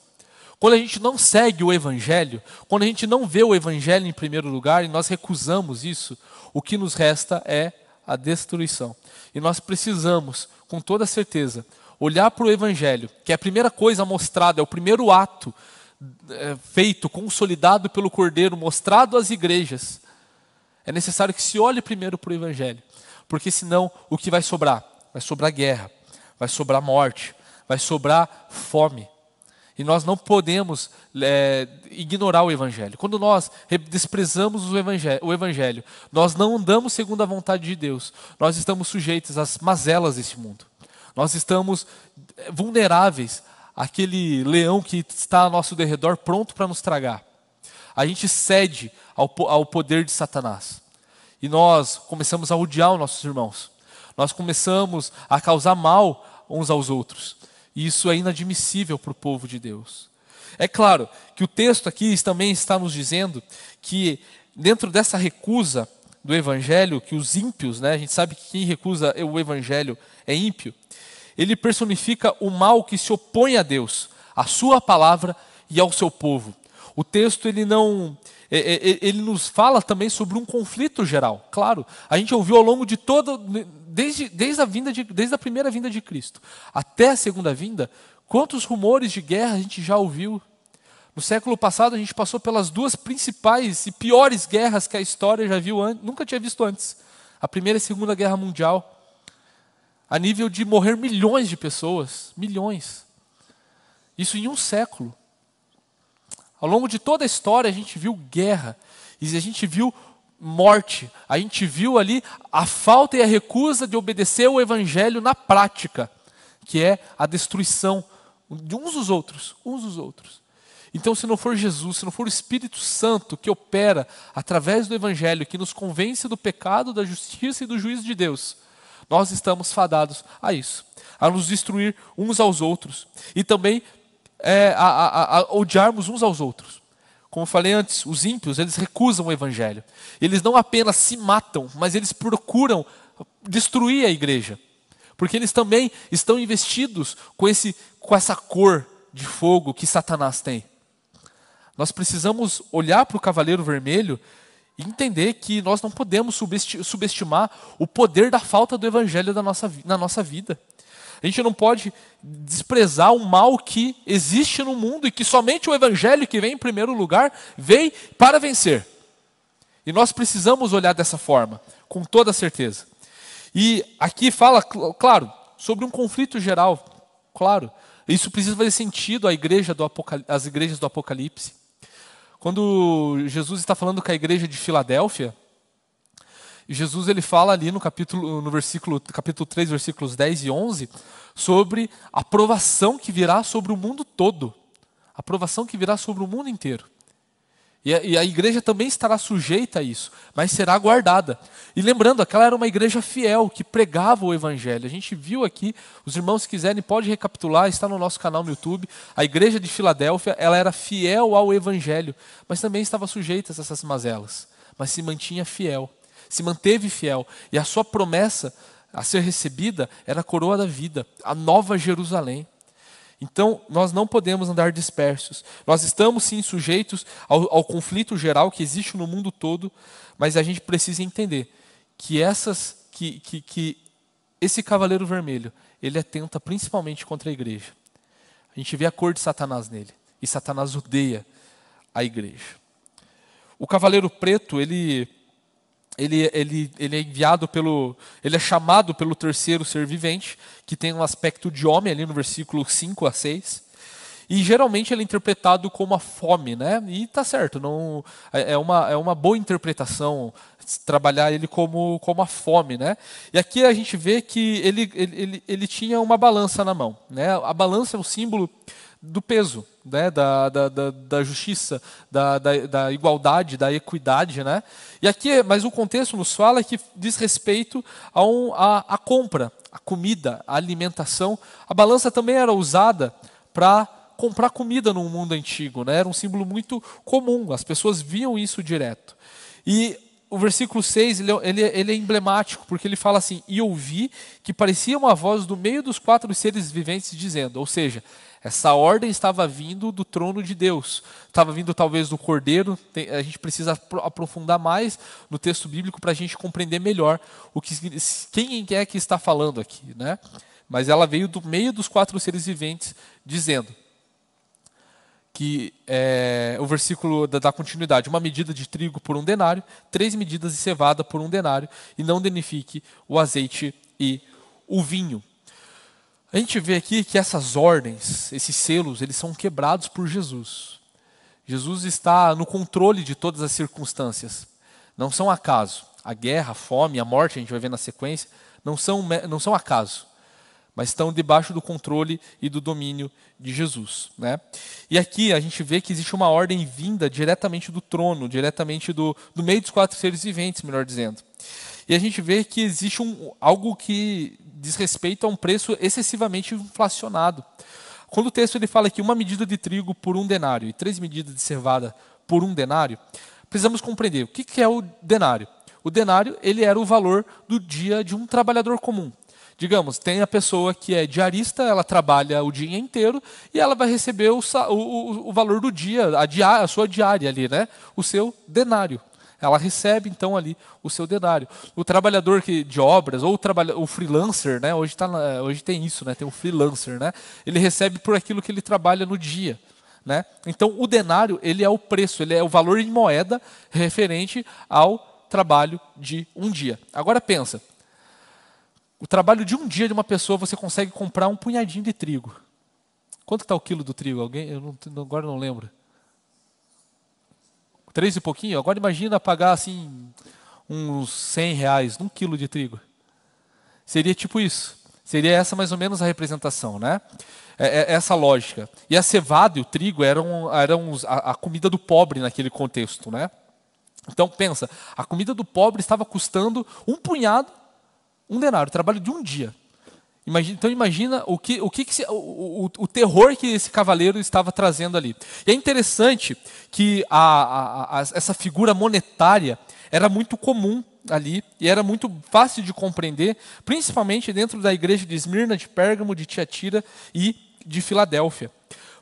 Quando a gente não segue o Evangelho, quando a gente não vê o Evangelho em primeiro lugar e nós recusamos isso, o que nos resta é a destruição. E nós precisamos, com toda certeza, olhar para o Evangelho, que é a primeira coisa mostrada, é o primeiro ato é, feito, consolidado pelo Cordeiro, mostrado às igrejas. É necessário que se olhe primeiro para o Evangelho, porque senão o que vai sobrar? Vai sobrar guerra, vai sobrar morte, vai sobrar fome. E nós não podemos é, ignorar o Evangelho. Quando nós desprezamos o evangelho, o evangelho, nós não andamos segundo a vontade de Deus. Nós estamos sujeitos às mazelas desse mundo. Nós estamos é, vulneráveis àquele leão que está ao nosso derredor pronto para nos tragar. A gente cede ao, ao poder de Satanás. E nós começamos a odiar os nossos irmãos. Nós começamos a causar mal uns aos outros. E isso é inadmissível para o povo de Deus. É claro que o texto aqui também está nos dizendo que dentro dessa recusa do evangelho, que os ímpios, né, a gente sabe que quem recusa o evangelho é ímpio, ele personifica o mal que se opõe a Deus, à sua palavra e ao seu povo. O texto ele não é, é, é, ele nos fala também sobre um conflito geral. Claro, a gente ouviu ao longo de todo desde, desde, a, vinda de, desde a primeira vinda de Cristo até a segunda vinda, quantos rumores de guerra a gente já ouviu? No século passado, a gente passou pelas duas principais e piores guerras que a história já viu, nunca tinha visto antes: a Primeira e a Segunda Guerra Mundial. A nível de morrer milhões de pessoas milhões. Isso em um século. Ao longo de toda a história, a gente viu guerra, e a gente viu morte. A gente viu ali a falta e a recusa de obedecer o evangelho na prática, que é a destruição de uns dos outros, uns dos outros. Então, se não for Jesus, se não for o Espírito Santo que opera através do evangelho, que nos convence do pecado, da justiça e do juízo de Deus, nós estamos fadados a isso, a nos destruir uns aos outros e também é, a, a, a odiarmos uns aos outros. Como falei antes, os ímpios, eles recusam o evangelho. Eles não apenas se matam, mas eles procuram destruir a igreja. Porque eles também estão investidos com, esse, com essa cor de fogo que Satanás tem. Nós precisamos olhar para o cavaleiro vermelho e entender que nós não podemos subestimar o poder da falta do evangelho na nossa, na nossa vida. A gente não pode desprezar o mal que existe no mundo e que somente o Evangelho que vem em primeiro lugar veio para vencer. E nós precisamos olhar dessa forma, com toda certeza. E aqui fala, claro, sobre um conflito geral, claro. Isso precisa fazer sentido à igreja do às igrejas do Apocalipse. Quando Jesus está falando com a igreja de Filadélfia, Jesus ele fala ali no capítulo no versículo capítulo 3, versículos 10 e 11, sobre a provação que virá sobre o mundo todo. A provação que virá sobre o mundo inteiro. E a, e a, igreja também estará sujeita a isso, mas será guardada. E lembrando, aquela era uma igreja fiel, que pregava o evangelho. A gente viu aqui, os irmãos se quiserem, pode recapitular, está no nosso canal no YouTube. A igreja de Filadélfia, ela era fiel ao evangelho, mas também estava sujeita a essas mazelas, mas se mantinha fiel se manteve fiel, e a sua promessa a ser recebida era a coroa da vida, a nova Jerusalém. Então, nós não podemos andar dispersos. Nós estamos sim sujeitos ao, ao, conflito geral que existe no mundo todo, mas a gente precisa entender que essas, que, que, que esse cavaleiro vermelho, ele atenta principalmente contra a igreja. A gente vê a cor de Satanás nele, e Satanás odeia a igreja. O cavaleiro preto, ele ele, ele, ele é enviado pelo. Ele é chamado pelo terceiro ser vivente, que tem um aspecto de homem ali no versículo 5 a 6. E geralmente ele é interpretado como a fome, né? E está certo, não, é, é, uma, é uma boa interpretação trabalhar ele como, como a fome, né? E aqui a gente vê que ele, ele, ele, ele tinha uma balança na mão, né? A balança é o símbolo do peso, né, da, da, da, da justiça, da, da, da, igualdade, da equidade. Né? E aqui, mas o contexto nos fala que diz respeito a, um, a, a compra, a comida, a alimentação. A balança também era usada para comprar comida no mundo antigo, né? era um símbolo muito comum, as pessoas viam isso direto. E o versículo 6 ele, é, ele, ele, é emblemático, porque ele fala assim: E ouvi que parecia uma voz do meio dos quatro seres viventes dizendo, ou seja, Essa ordem estava vindo do trono de Deus, estava vindo talvez do Cordeiro. A gente precisa aprofundar mais no texto bíblico para a gente compreender melhor o que quem é que está falando aqui, né? Mas ela veio do meio dos quatro seres viventes, dizendo que é, o versículo da, da, continuidade, uma medida de trigo por um denário, três medidas de cevada por um denário, e não danifique o azeite e o vinho. A gente vê aqui que essas ordens, esses selos, eles são quebrados por Jesus. Jesus está no controle de todas as circunstâncias. Não são acaso. A guerra, a fome, a morte, a gente vai ver na sequência, não são, não são acaso, mas estão debaixo do controle e do domínio de Jesus. Né? E aqui a gente vê que existe uma ordem vinda diretamente do trono, diretamente do, do meio dos quatro seres viventes, melhor dizendo. E a gente vê que existe um, algo que diz respeito a um preço excessivamente inflacionado. Quando o texto ele fala que uma medida de trigo por um denário e três medidas de cevada por um denário, precisamos compreender o que é o denário. O denário ele era o valor do dia de um trabalhador comum. Digamos, tem a pessoa que é diarista, ela trabalha o dia inteiro e ela vai receber o, o, o valor do dia, a, diária, a sua diária ali, né? o seu denário. Ela recebe então ali o seu denário. O trabalhador que, de obras ou o, o freelancer, né? Hoje, tá, hoje tem isso, né? Tem o freelancer, né? Ele recebe por aquilo que ele trabalha no dia. Né? Então, o denário ele é o preço, ele é o valor em moeda referente ao trabalho de um dia. Agora pensa, o trabalho de um dia de uma pessoa você consegue comprar um punhadinho de trigo. Quanto está o quilo do trigo? Alguém? Eu não, agora não lembro três e pouquinho. Agora imagina pagar assim uns 100 reais num quilo de trigo. Seria tipo isso. Seria essa mais ou menos a representação, né? É, é essa lógica. E a cevada e o trigo eram, eram a, a comida do pobre naquele contexto, né? Então pensa, a comida do pobre estava custando um punhado, um denário, trabalho de um dia. Imagina, então imagina o que, o, que, que o, o, o, terror que esse cavaleiro estava trazendo ali. E é interessante que a, a, a, essa figura monetária era muito comum ali e era muito fácil de compreender, principalmente dentro da igreja de Esmirna, de Pérgamo, de Tiatira e de Filadélfia.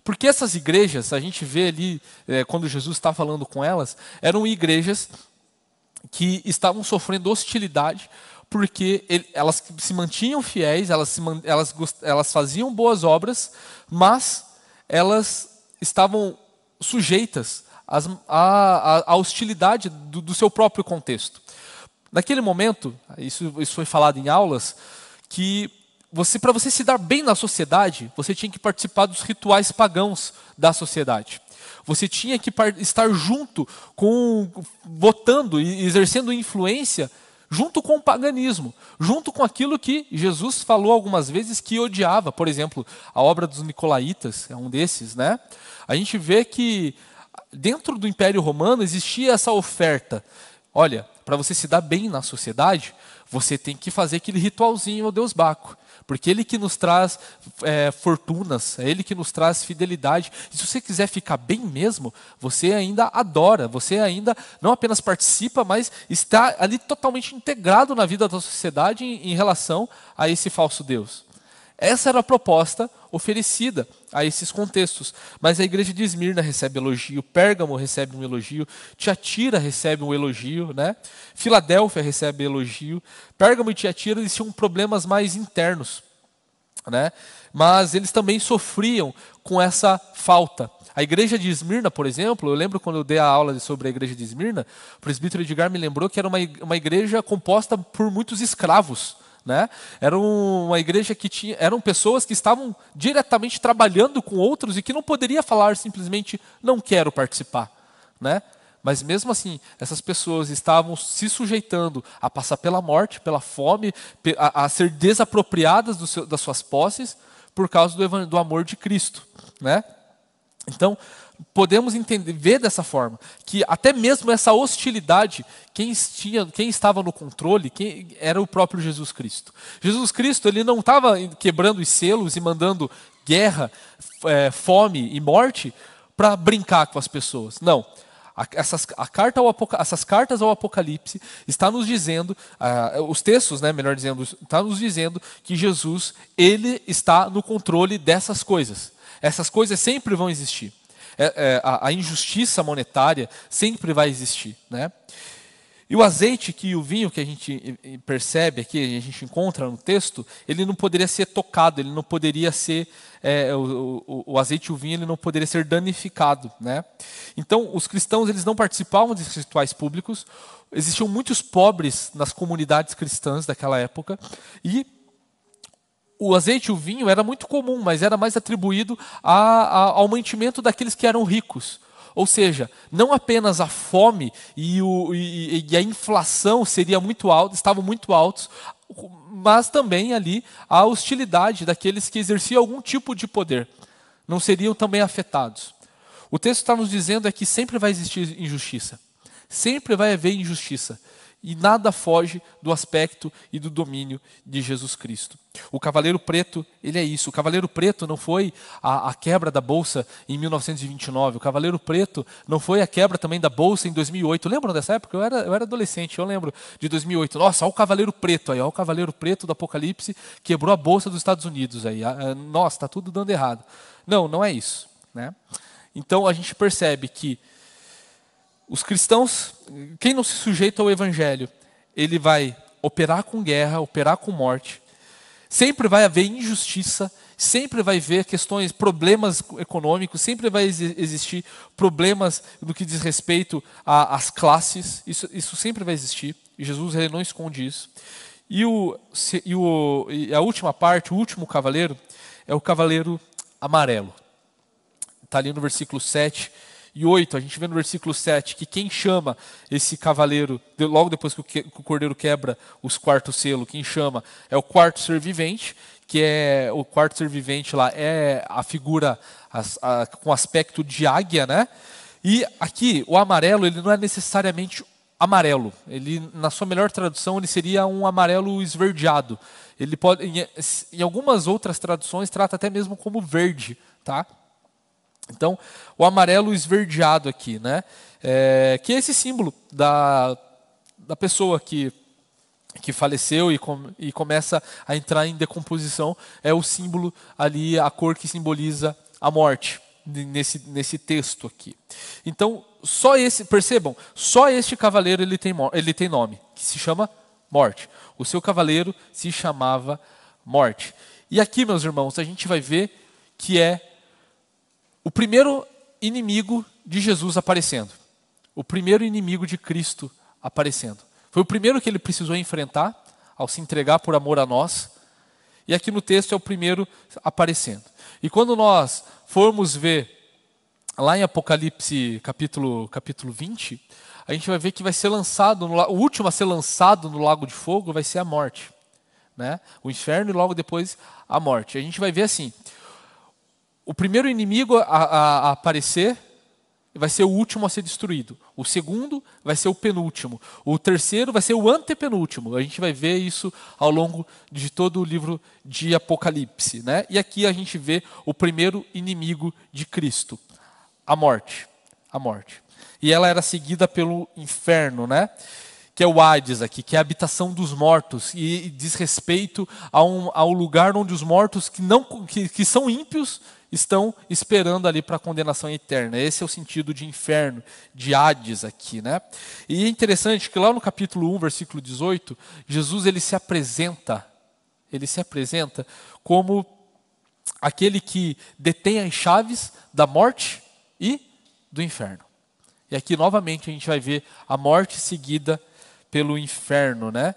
Porque essas igrejas, a gente vê ali, é, quando Jesus está falando com elas, eram igrejas que estavam sofrendo hostilidade porque ele, elas se mantinham fiéis, elas, se, elas, elas faziam boas obras, mas elas estavam sujeitas às, à, à, hostilidade do, do, seu próprio contexto. Naquele momento, isso, isso foi falado em aulas, que você para você se dar bem na sociedade, você tinha que participar dos rituais pagãos da sociedade. Você tinha que estar junto com votando e exercendo influência junto com o paganismo, junto com aquilo que Jesus falou algumas vezes que odiava. Por exemplo, a obra dos Nicolaitas é um desses, né? A gente vê que dentro do Império Romano existia essa oferta. Olha, para você se dar bem na sociedade, você tem que fazer aquele ritualzinho ao Deus Baco porque Ele que nos traz é, fortunas, é Ele que nos traz fidelidade. E se você quiser ficar bem mesmo, você ainda adora, você ainda não apenas participa, mas está ali totalmente integrado na vida da sociedade em, em relação a esse falso Deus. Essa era a proposta oferecida a esses contextos. Mas a igreja de Esmirna recebe elogio, Pérgamo recebe um elogio, Tiatira recebe um elogio, né? Filadélfia recebe elogio. Pérgamo e Tiatira tinham problemas mais internos, né? mas eles também sofriam com essa falta. A igreja de Esmirna, por exemplo, eu lembro quando eu dei a aula sobre a igreja de Esmirna, o presbítero Edgar me lembrou que era uma, uma igreja composta por muitos escravos. Né? Era uma igreja que tinha, eram pessoas que estavam diretamente trabalhando com outros e que não poderia falar simplesmente não quero participar, né? Mas mesmo assim, essas pessoas estavam se sujeitando a passar pela morte, pela fome, a, a ser desapropriadas seu, das suas posses por causa do, do amor de Cristo, né? Então, podemos entender, ver dessa forma que até mesmo essa hostilidade, quem, tinha, quem estava no controle, quem era o próprio Jesus Cristo. Jesus Cristo ele não estava quebrando os selos e mandando guerra, é, fome e morte para brincar com as pessoas. Não. Essas, a carta ao, essas cartas ao Apocalipse está nos dizendo, os textos, né, melhor dizendo, está nos dizendo que Jesus ele está no controle dessas coisas. Essas coisas sempre vão existir. É, é, a, a, injustiça monetária sempre vai existir. Né? E o azeite que o vinho que a gente percebe aqui, a gente encontra no texto, ele não poderia ser tocado, ele não poderia ser é, o, o, o, azeite e o vinho ele não poderia ser danificado, né? Então os cristãos eles não participavam de rituais públicos, existiam muitos pobres nas comunidades cristãs daquela época e o azeite e o vinho era muito comum, mas era mais atribuído a, a, ao mantimento daqueles que eram ricos. Ou seja, não apenas a fome e, o, e, e a inflação seria muito alta, estavam muito altos, mas também ali a hostilidade daqueles que exerciam algum tipo de poder. Não seriam também afetados. O texto está nos dizendo é que sempre vai existir injustiça. Sempre vai haver injustiça e nada foge do aspecto e do domínio de Jesus Cristo. O Cavaleiro Preto, ele é isso. O Cavaleiro Preto não foi a, a, quebra da Bolsa em 1929. O Cavaleiro Preto não foi a quebra também da Bolsa em 2008. Lembram dessa época? Eu era, eu era adolescente, eu lembro de 2008. Nossa, olha o Cavaleiro Preto aí, olha o Cavaleiro Preto do Apocalipse quebrou a Bolsa dos Estados Unidos aí. Nossa, está tudo dando errado. Não, não é isso. Né? Então a gente percebe que os cristãos, quem não se sujeita ao evangelho, ele vai operar com guerra, operar com morte. Sempre vai haver injustiça, sempre vai haver questões, problemas econômicos, sempre vai existir problemas no que diz respeito às classes, isso, isso sempre vai existir, e Jesus ele não esconde isso. E, o, e, o, e a última parte, o último cavaleiro, é o cavaleiro amarelo. Está ali no versículo 7 e 8, a gente vê no versículo 7 que quem chama esse cavaleiro, logo depois que o cordeiro quebra os quartos selo, quem chama é o quarto ser vivente, que é o quarto ser vivente lá é a figura a, com aspecto de águia, né? E aqui o amarelo ele não é necessariamente amarelo. Ele na sua melhor tradução ele seria um amarelo esverdeado. Ele pode em, em algumas outras traduções trata até mesmo como verde, tá? Então, o amarelo esverdeado aqui, né? É, que é esse símbolo da, da pessoa que, que faleceu e, com, e começa a entrar em decomposição, é o símbolo ali, a cor que simboliza a morte, nesse, nesse texto aqui. Então, só esse, percebam, só este cavaleiro ele tem, ele tem nome, que se chama Morte. O seu cavaleiro se chamava Morte. E aqui, meus irmãos, a gente vai ver que é o primeiro inimigo de Jesus aparecendo. O primeiro inimigo de Cristo aparecendo. Foi o primeiro que ele precisou enfrentar ao se entregar por amor a nós. E aqui no texto é o primeiro aparecendo. E quando nós formos ver lá em Apocalipse capítulo, capítulo 20, a gente vai ver que vai ser lançado, no, o último a ser lançado no lago de fogo vai ser a morte. Né? O inferno e logo depois a morte. A gente vai ver assim, o primeiro inimigo a, a, a, aparecer vai ser o último a ser destruído. O segundo vai ser o penúltimo. O terceiro vai ser o antepenúltimo. A gente vai ver isso ao longo de todo o livro de Apocalipse. Né? E aqui a gente vê o primeiro inimigo de Cristo, a morte. A morte. E ela era seguida pelo inferno, né? Que é o Hades aqui, que é a habitação dos mortos, e diz respeito a um, ao lugar onde os mortos que, não, que, que são ímpios estão esperando ali para a condenação eterna. Esse é o sentido de inferno, de Hades aqui, né? E é interessante que lá no capítulo 1, versículo 18, Jesus ele se apresenta, ele se apresenta como aquele que detém as chaves da morte e do inferno. E aqui novamente a gente vai ver a morte seguida pelo inferno, né?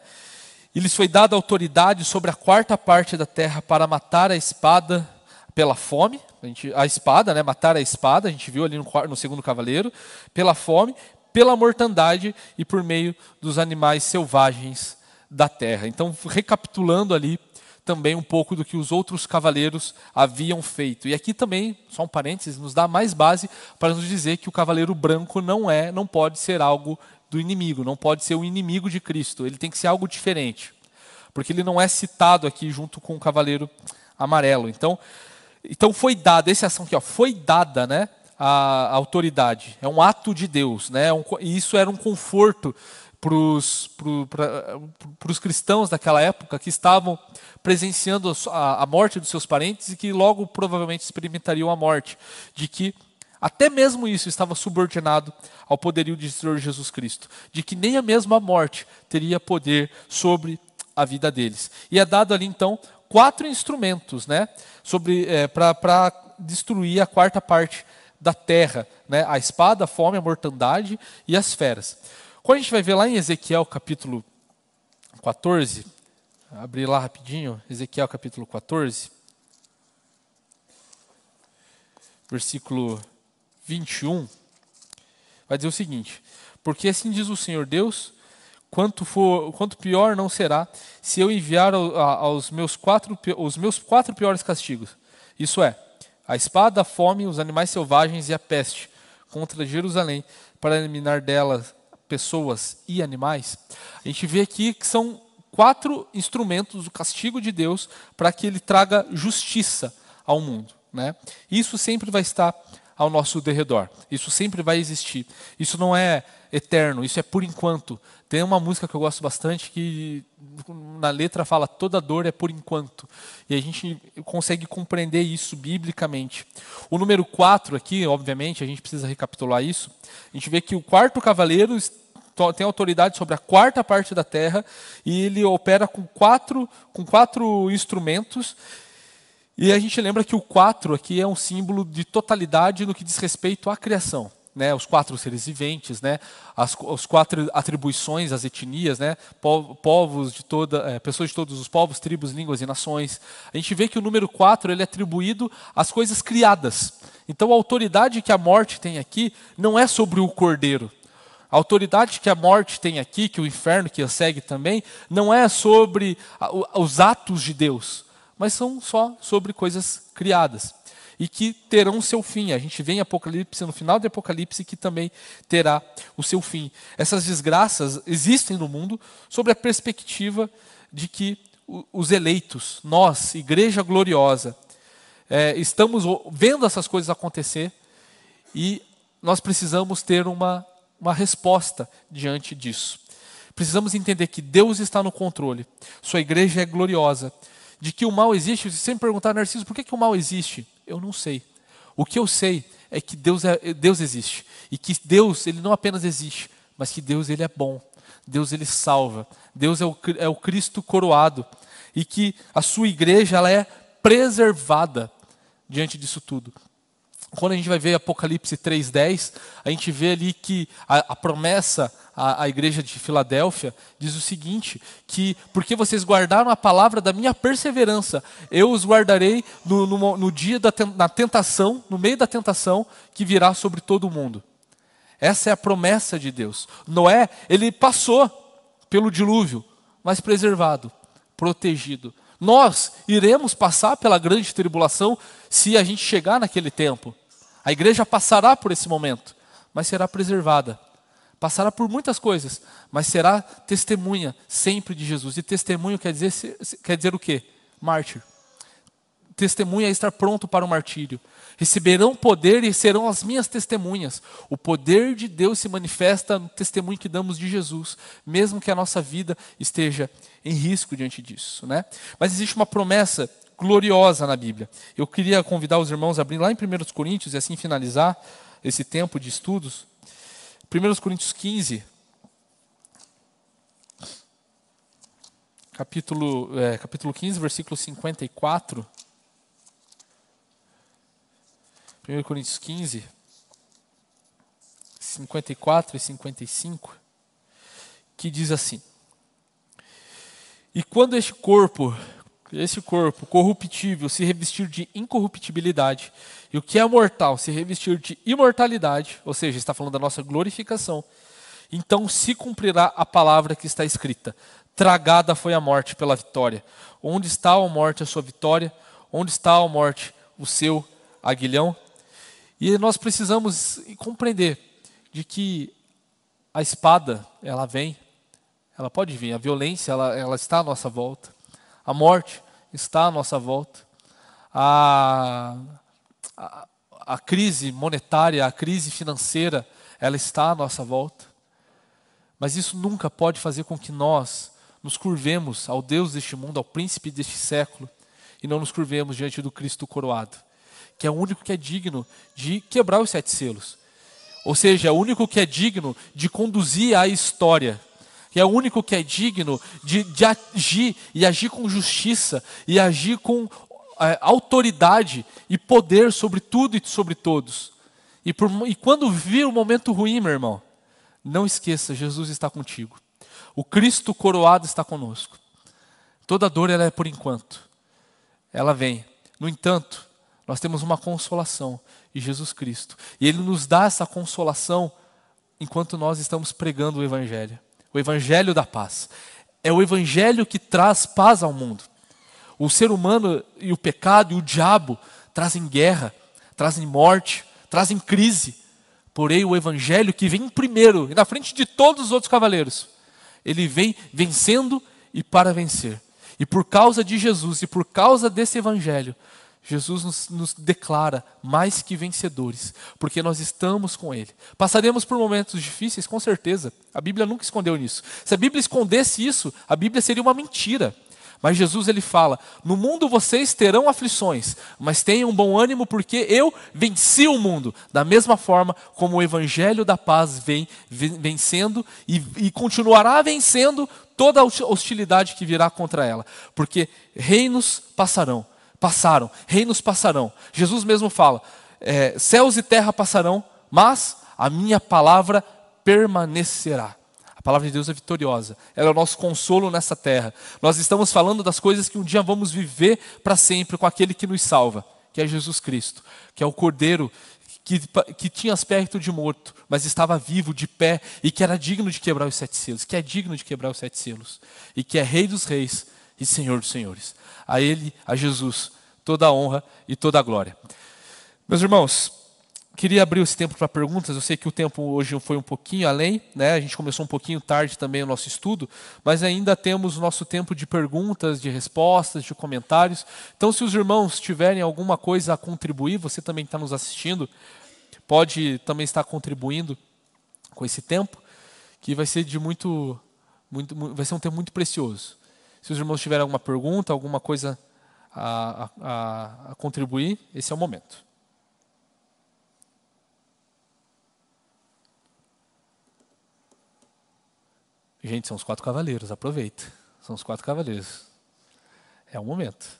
E lhes foi dada autoridade sobre a quarta parte da terra para matar a espada pela fome, a, gente, a espada, né, matar a espada, a gente viu ali no, no segundo cavaleiro, pela fome, pela mortandade e por meio dos animais selvagens da terra. Então, recapitulando ali também um pouco do que os outros cavaleiros haviam feito. E aqui também, só um parênteses, nos dá mais base para nos dizer que o cavaleiro branco não é, não pode ser algo do inimigo, não pode ser o inimigo de Cristo. Ele tem que ser algo diferente, porque ele não é citado aqui junto com o cavaleiro amarelo. Então, então foi dada, essa ação aqui, ó, foi dada né, a, a autoridade. É um ato de Deus. Né, é um, e isso era um conforto para os cristãos daquela época que estavam presenciando a, a morte dos seus parentes e que logo provavelmente experimentariam a morte, de que até mesmo isso estava subordinado ao poderio de Senhor Jesus Cristo, de que nem a mesma morte teria poder sobre a vida deles. E é dado ali então quatro instrumentos, né, sobre é, para destruir a quarta parte da terra, né, a espada, a fome, a mortandade e as feras. Quando a gente vai ver lá em Ezequiel capítulo 14, abrir lá rapidinho, Ezequiel capítulo 14, versículo 21, vai dizer o seguinte: Porque assim diz o Senhor Deus, quanto, for, quanto pior não será se eu enviar aos meus quatro, os meus quatro piores castigos. Isso é, a espada, a fome, os animais selvagens e a peste contra Jerusalém, para eliminar dela pessoas e animais. A gente vê aqui que são quatro instrumentos do castigo de Deus para que ele traga justiça ao mundo. Né? Isso sempre vai estar ao nosso derredor. Isso sempre vai existir. Isso não é eterno, isso é por enquanto. Tem uma música que eu gosto bastante que na letra fala toda dor é por enquanto. E a gente consegue compreender isso biblicamente. O número 4 aqui, obviamente, a gente precisa recapitular isso. A gente vê que o quarto cavaleiro tem autoridade sobre a quarta parte da terra e ele opera com quatro, com quatro instrumentos e a gente lembra que o 4 aqui é um símbolo de totalidade no que diz respeito à criação. Né, os quatro seres viventes, né, as, as quatro atribuições, as etnias, né, povos de toda, é, pessoas de todos os povos, tribos, línguas e nações. A gente vê que o número 4 ele é atribuído às coisas criadas. Então a autoridade que a morte tem aqui não é sobre o cordeiro. A autoridade que a morte tem aqui, que o inferno que a segue também, não é sobre os atos de Deus, mas são só sobre coisas criadas e que terão seu fim. A gente vê em Apocalipse, no final de Apocalipse, que também terá o seu fim. Essas desgraças existem no mundo sob a perspectiva de que os eleitos, nós, igreja gloriosa, é, estamos vendo essas coisas acontecer e nós precisamos ter uma, uma resposta diante disso. Precisamos entender que Deus está no controle, sua igreja é gloriosa de que o mal existe, você sempre perguntar, Narciso, por que, que o mal existe? Eu não sei. O que eu sei é que Deus, é, Deus existe. E que Deus, ele não apenas existe, mas que Deus, ele é bom. Deus, ele salva. Deus é o, é o Cristo coroado. E que a sua igreja, ela é preservada diante disso tudo. Quando a gente vai ver Apocalipse 3,10, a gente vê ali que a, a promessa à, à, igreja de Filadélfia diz o seguinte: que porque vocês guardaram a palavra da minha perseverança, eu os guardarei no, no, no dia da na tentação, no meio da tentação que virá sobre todo o mundo. Essa é a promessa de Deus. Noé, ele passou pelo dilúvio, mas preservado, protegido. Nós iremos passar pela grande tribulação se a gente chegar naquele tempo. A igreja passará por esse momento, mas será preservada. Passará por muitas coisas, mas será testemunha sempre de Jesus. E testemunho quer dizer, quer dizer o quê? Mártir. Testemunha é estar pronto para o martírio. Receberão poder e serão as minhas testemunhas. O poder de Deus se manifesta no testemunho que damos de Jesus, mesmo que a nossa vida esteja em risco diante disso. Né? Mas existe uma promessa gloriosa na Bíblia. Eu queria convidar os irmãos a abrir lá em 1 Coríntios e assim finalizar esse tempo de estudos. 1 Coríntios 15, capítulo, é, capítulo 15, versículo 54. 1 Coríntios 15, 54 e 55, que diz assim: E quando este corpo esse corpo corruptível se revestir de incorruptibilidade, e o que é mortal se revestir de imortalidade, ou seja, está falando da nossa glorificação, então se cumprirá a palavra que está escrita: Tragada foi a morte pela vitória. Onde está a morte a sua vitória? Onde está a morte o seu aguilhão? E nós precisamos compreender de que a espada, ela vem, ela pode vir, a violência, ela, ela está à nossa volta. A morte está à nossa volta. A, a, a crise monetária, a crise financeira, ela está à nossa volta. Mas isso nunca pode fazer com que nós nos curvemos ao Deus deste mundo, ao príncipe deste século, e não nos curvemos diante do Cristo coroado, que é o único que é digno de quebrar os sete selos. Ou seja, é o único que é digno de conduzir a história, é o único que é digno de, de agir e agir com justiça e agir com é, autoridade e poder sobre tudo e sobre todos. E, por, e quando vir o momento ruim, meu irmão, não esqueça, Jesus está contigo. O Cristo coroado está conosco. Toda dor ela é por enquanto. Ela vem. No entanto, nós temos uma consolação em Jesus Cristo. E Ele nos dá essa consolação enquanto nós estamos pregando o Evangelho. O Evangelho da paz. É o Evangelho que traz paz ao mundo. O ser humano e o pecado e o diabo trazem guerra, trazem morte, trazem crise. Porém, o Evangelho que vem primeiro e na frente de todos os outros cavaleiros, ele vem vencendo e para vencer. E por causa de Jesus e por causa desse Evangelho, Jesus nos, nos, declara mais que vencedores, porque nós estamos com Ele. Passaremos por momentos difíceis, com certeza. A Bíblia nunca escondeu nisso. Se a Bíblia escondesse isso, a Bíblia seria uma mentira. Mas Jesus ele fala: No mundo vocês terão aflições, mas tenham bom ânimo, porque eu venci o mundo. Da mesma forma como o evangelho da paz vem vencendo e, e continuará vencendo toda a hostilidade que virá contra ela. Porque reinos passarão, passaram, reinos passarão. Jesus mesmo fala: é, céus e terra passarão, mas a minha palavra permanecerá palavra de Deus é vitoriosa. Ela é o nosso consolo nessa terra. Nós estamos falando das coisas que um dia vamos viver para sempre com aquele que nos salva, que é Jesus Cristo, que é o Cordeiro que, que tinha aspecto de morto, mas estava vivo, de pé, e que era digno de quebrar os sete selos, que é digno de quebrar os sete selos, e que é Rei dos Reis e Senhor dos Senhores. A Ele, a Jesus, toda a honra e toda a glória. Meus irmãos, Queria abrir esse tempo para perguntas. Eu sei que o tempo hoje foi um pouquinho além, né? A gente começou um pouquinho tarde também o nosso estudo, mas ainda temos o nosso tempo de perguntas, de respostas, de comentários. Então, se os irmãos tiverem alguma coisa a contribuir, você também está nos assistindo, pode também estar contribuindo com esse tempo, que vai ser de muito, muito, vai ser um tempo muito precioso. Se os irmãos tiverem alguma pergunta, alguma coisa a, a, a contribuir, esse é o momento. Gente, são os quatro cavaleiros, aproveita. São os quatro cavaleiros. É o momento.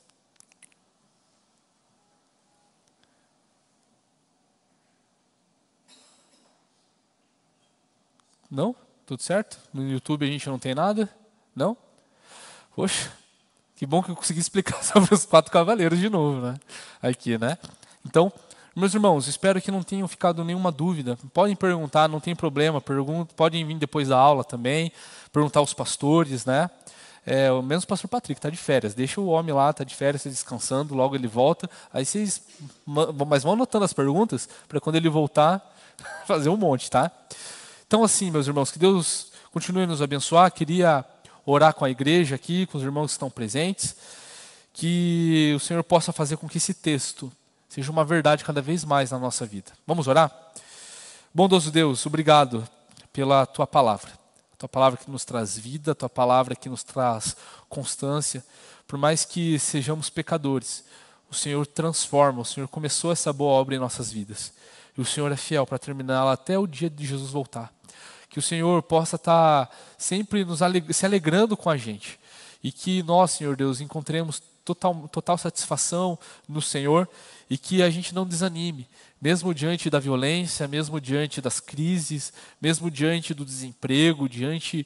Não? Tudo certo? No YouTube a gente não tem nada? Não? Poxa, que bom que eu consegui explicar sobre os quatro cavaleiros de novo, né? Aqui, né? Então, meus irmãos, espero que não tenham ficado nenhuma dúvida. Podem perguntar, não tem problema. Pergunta, podem vir depois da aula também, perguntar aos pastores, né? É, o mesmo pastor Patrick está de férias. Deixa o homem lá, está de férias, tá descansando. Logo ele volta. Aí vocês, mas vão anotando as perguntas para quando ele voltar fazer um monte, tá? Então assim, meus irmãos, que Deus continue a nos abençoar. Queria orar com a igreja aqui, com os irmãos que estão presentes, que o Senhor possa fazer com que esse texto seja uma verdade cada vez mais na nossa vida. Vamos orar? Bondoso Deus, obrigado pela tua palavra. Tua palavra que nos traz vida, tua palavra que nos traz constância. Por mais que sejamos pecadores, o Senhor transforma, o Senhor começou essa boa obra em nossas vidas. E o Senhor é fiel para terminá-la até o dia de Jesus voltar. Que o Senhor possa estar sempre nos aleg se alegrando com a gente. E que nós, Senhor Deus, encontremos total, total satisfação no Senhor e que a gente não desanime, mesmo diante da violência, mesmo diante das crises, mesmo diante do desemprego, diante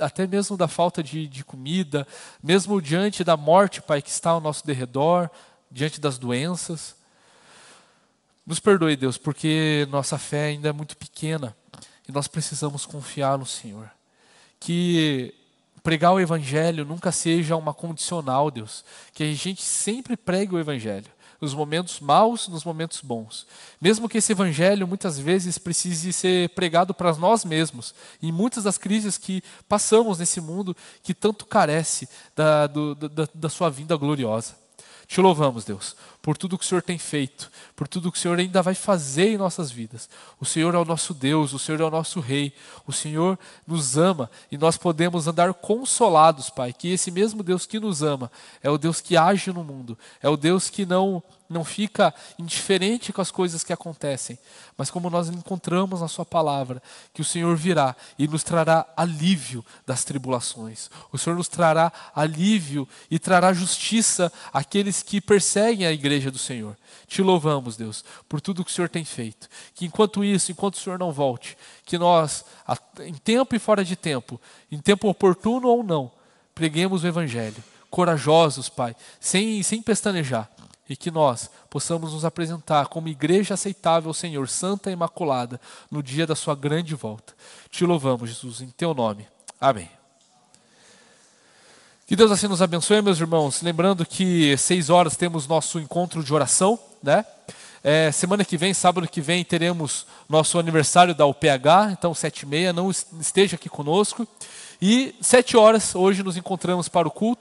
até mesmo da falta de, de comida, mesmo diante da morte, Pai, que está ao nosso derredor, diante das doenças. Nos perdoe, Deus, porque nossa fé ainda é muito pequena nós precisamos confiar no Senhor. Que pregar o Evangelho nunca seja uma condicional, Deus. Que a gente sempre pregue o Evangelho nos momentos maus, nos momentos bons. Mesmo que esse evangelho muitas vezes precise ser pregado para nós mesmos, em muitas das crises que passamos nesse mundo que tanto carece da, do, da, da sua vinda gloriosa. Te louvamos, Deus, por tudo que o Senhor tem feito, por tudo que o Senhor ainda vai fazer em nossas vidas. O Senhor é o nosso Deus, o Senhor é o nosso Rei, o Senhor nos ama e nós podemos andar consolados, Pai, que esse mesmo Deus que nos ama é o Deus que age no mundo, é o Deus que não não fica indiferente com as coisas que acontecem, mas como nós encontramos na Sua palavra, que o Senhor virá e nos trará alívio das tribulações, o Senhor nos trará alívio e trará justiça àqueles que perseguem a igreja do Senhor. Te louvamos, Deus, por tudo que o Senhor tem feito. Que enquanto isso, enquanto o Senhor não volte, que nós, em tempo e fora de tempo, em tempo oportuno ou não, preguemos o Evangelho, corajosos, Pai, sem, sem pestanejar e que nós possamos nos apresentar como igreja aceitável ao Senhor, santa e imaculada, no dia da sua grande volta. Te louvamos, Jesus, em teu nome. Amém. Que Deus assim nos abençoe, meus irmãos. Lembrando que seis horas temos nosso encontro de oração, né? É, semana que vem, sábado que vem, teremos nosso aniversário da UPH, então sete e meia, não esteja aqui conosco. E sete horas, hoje nos encontramos para o culto.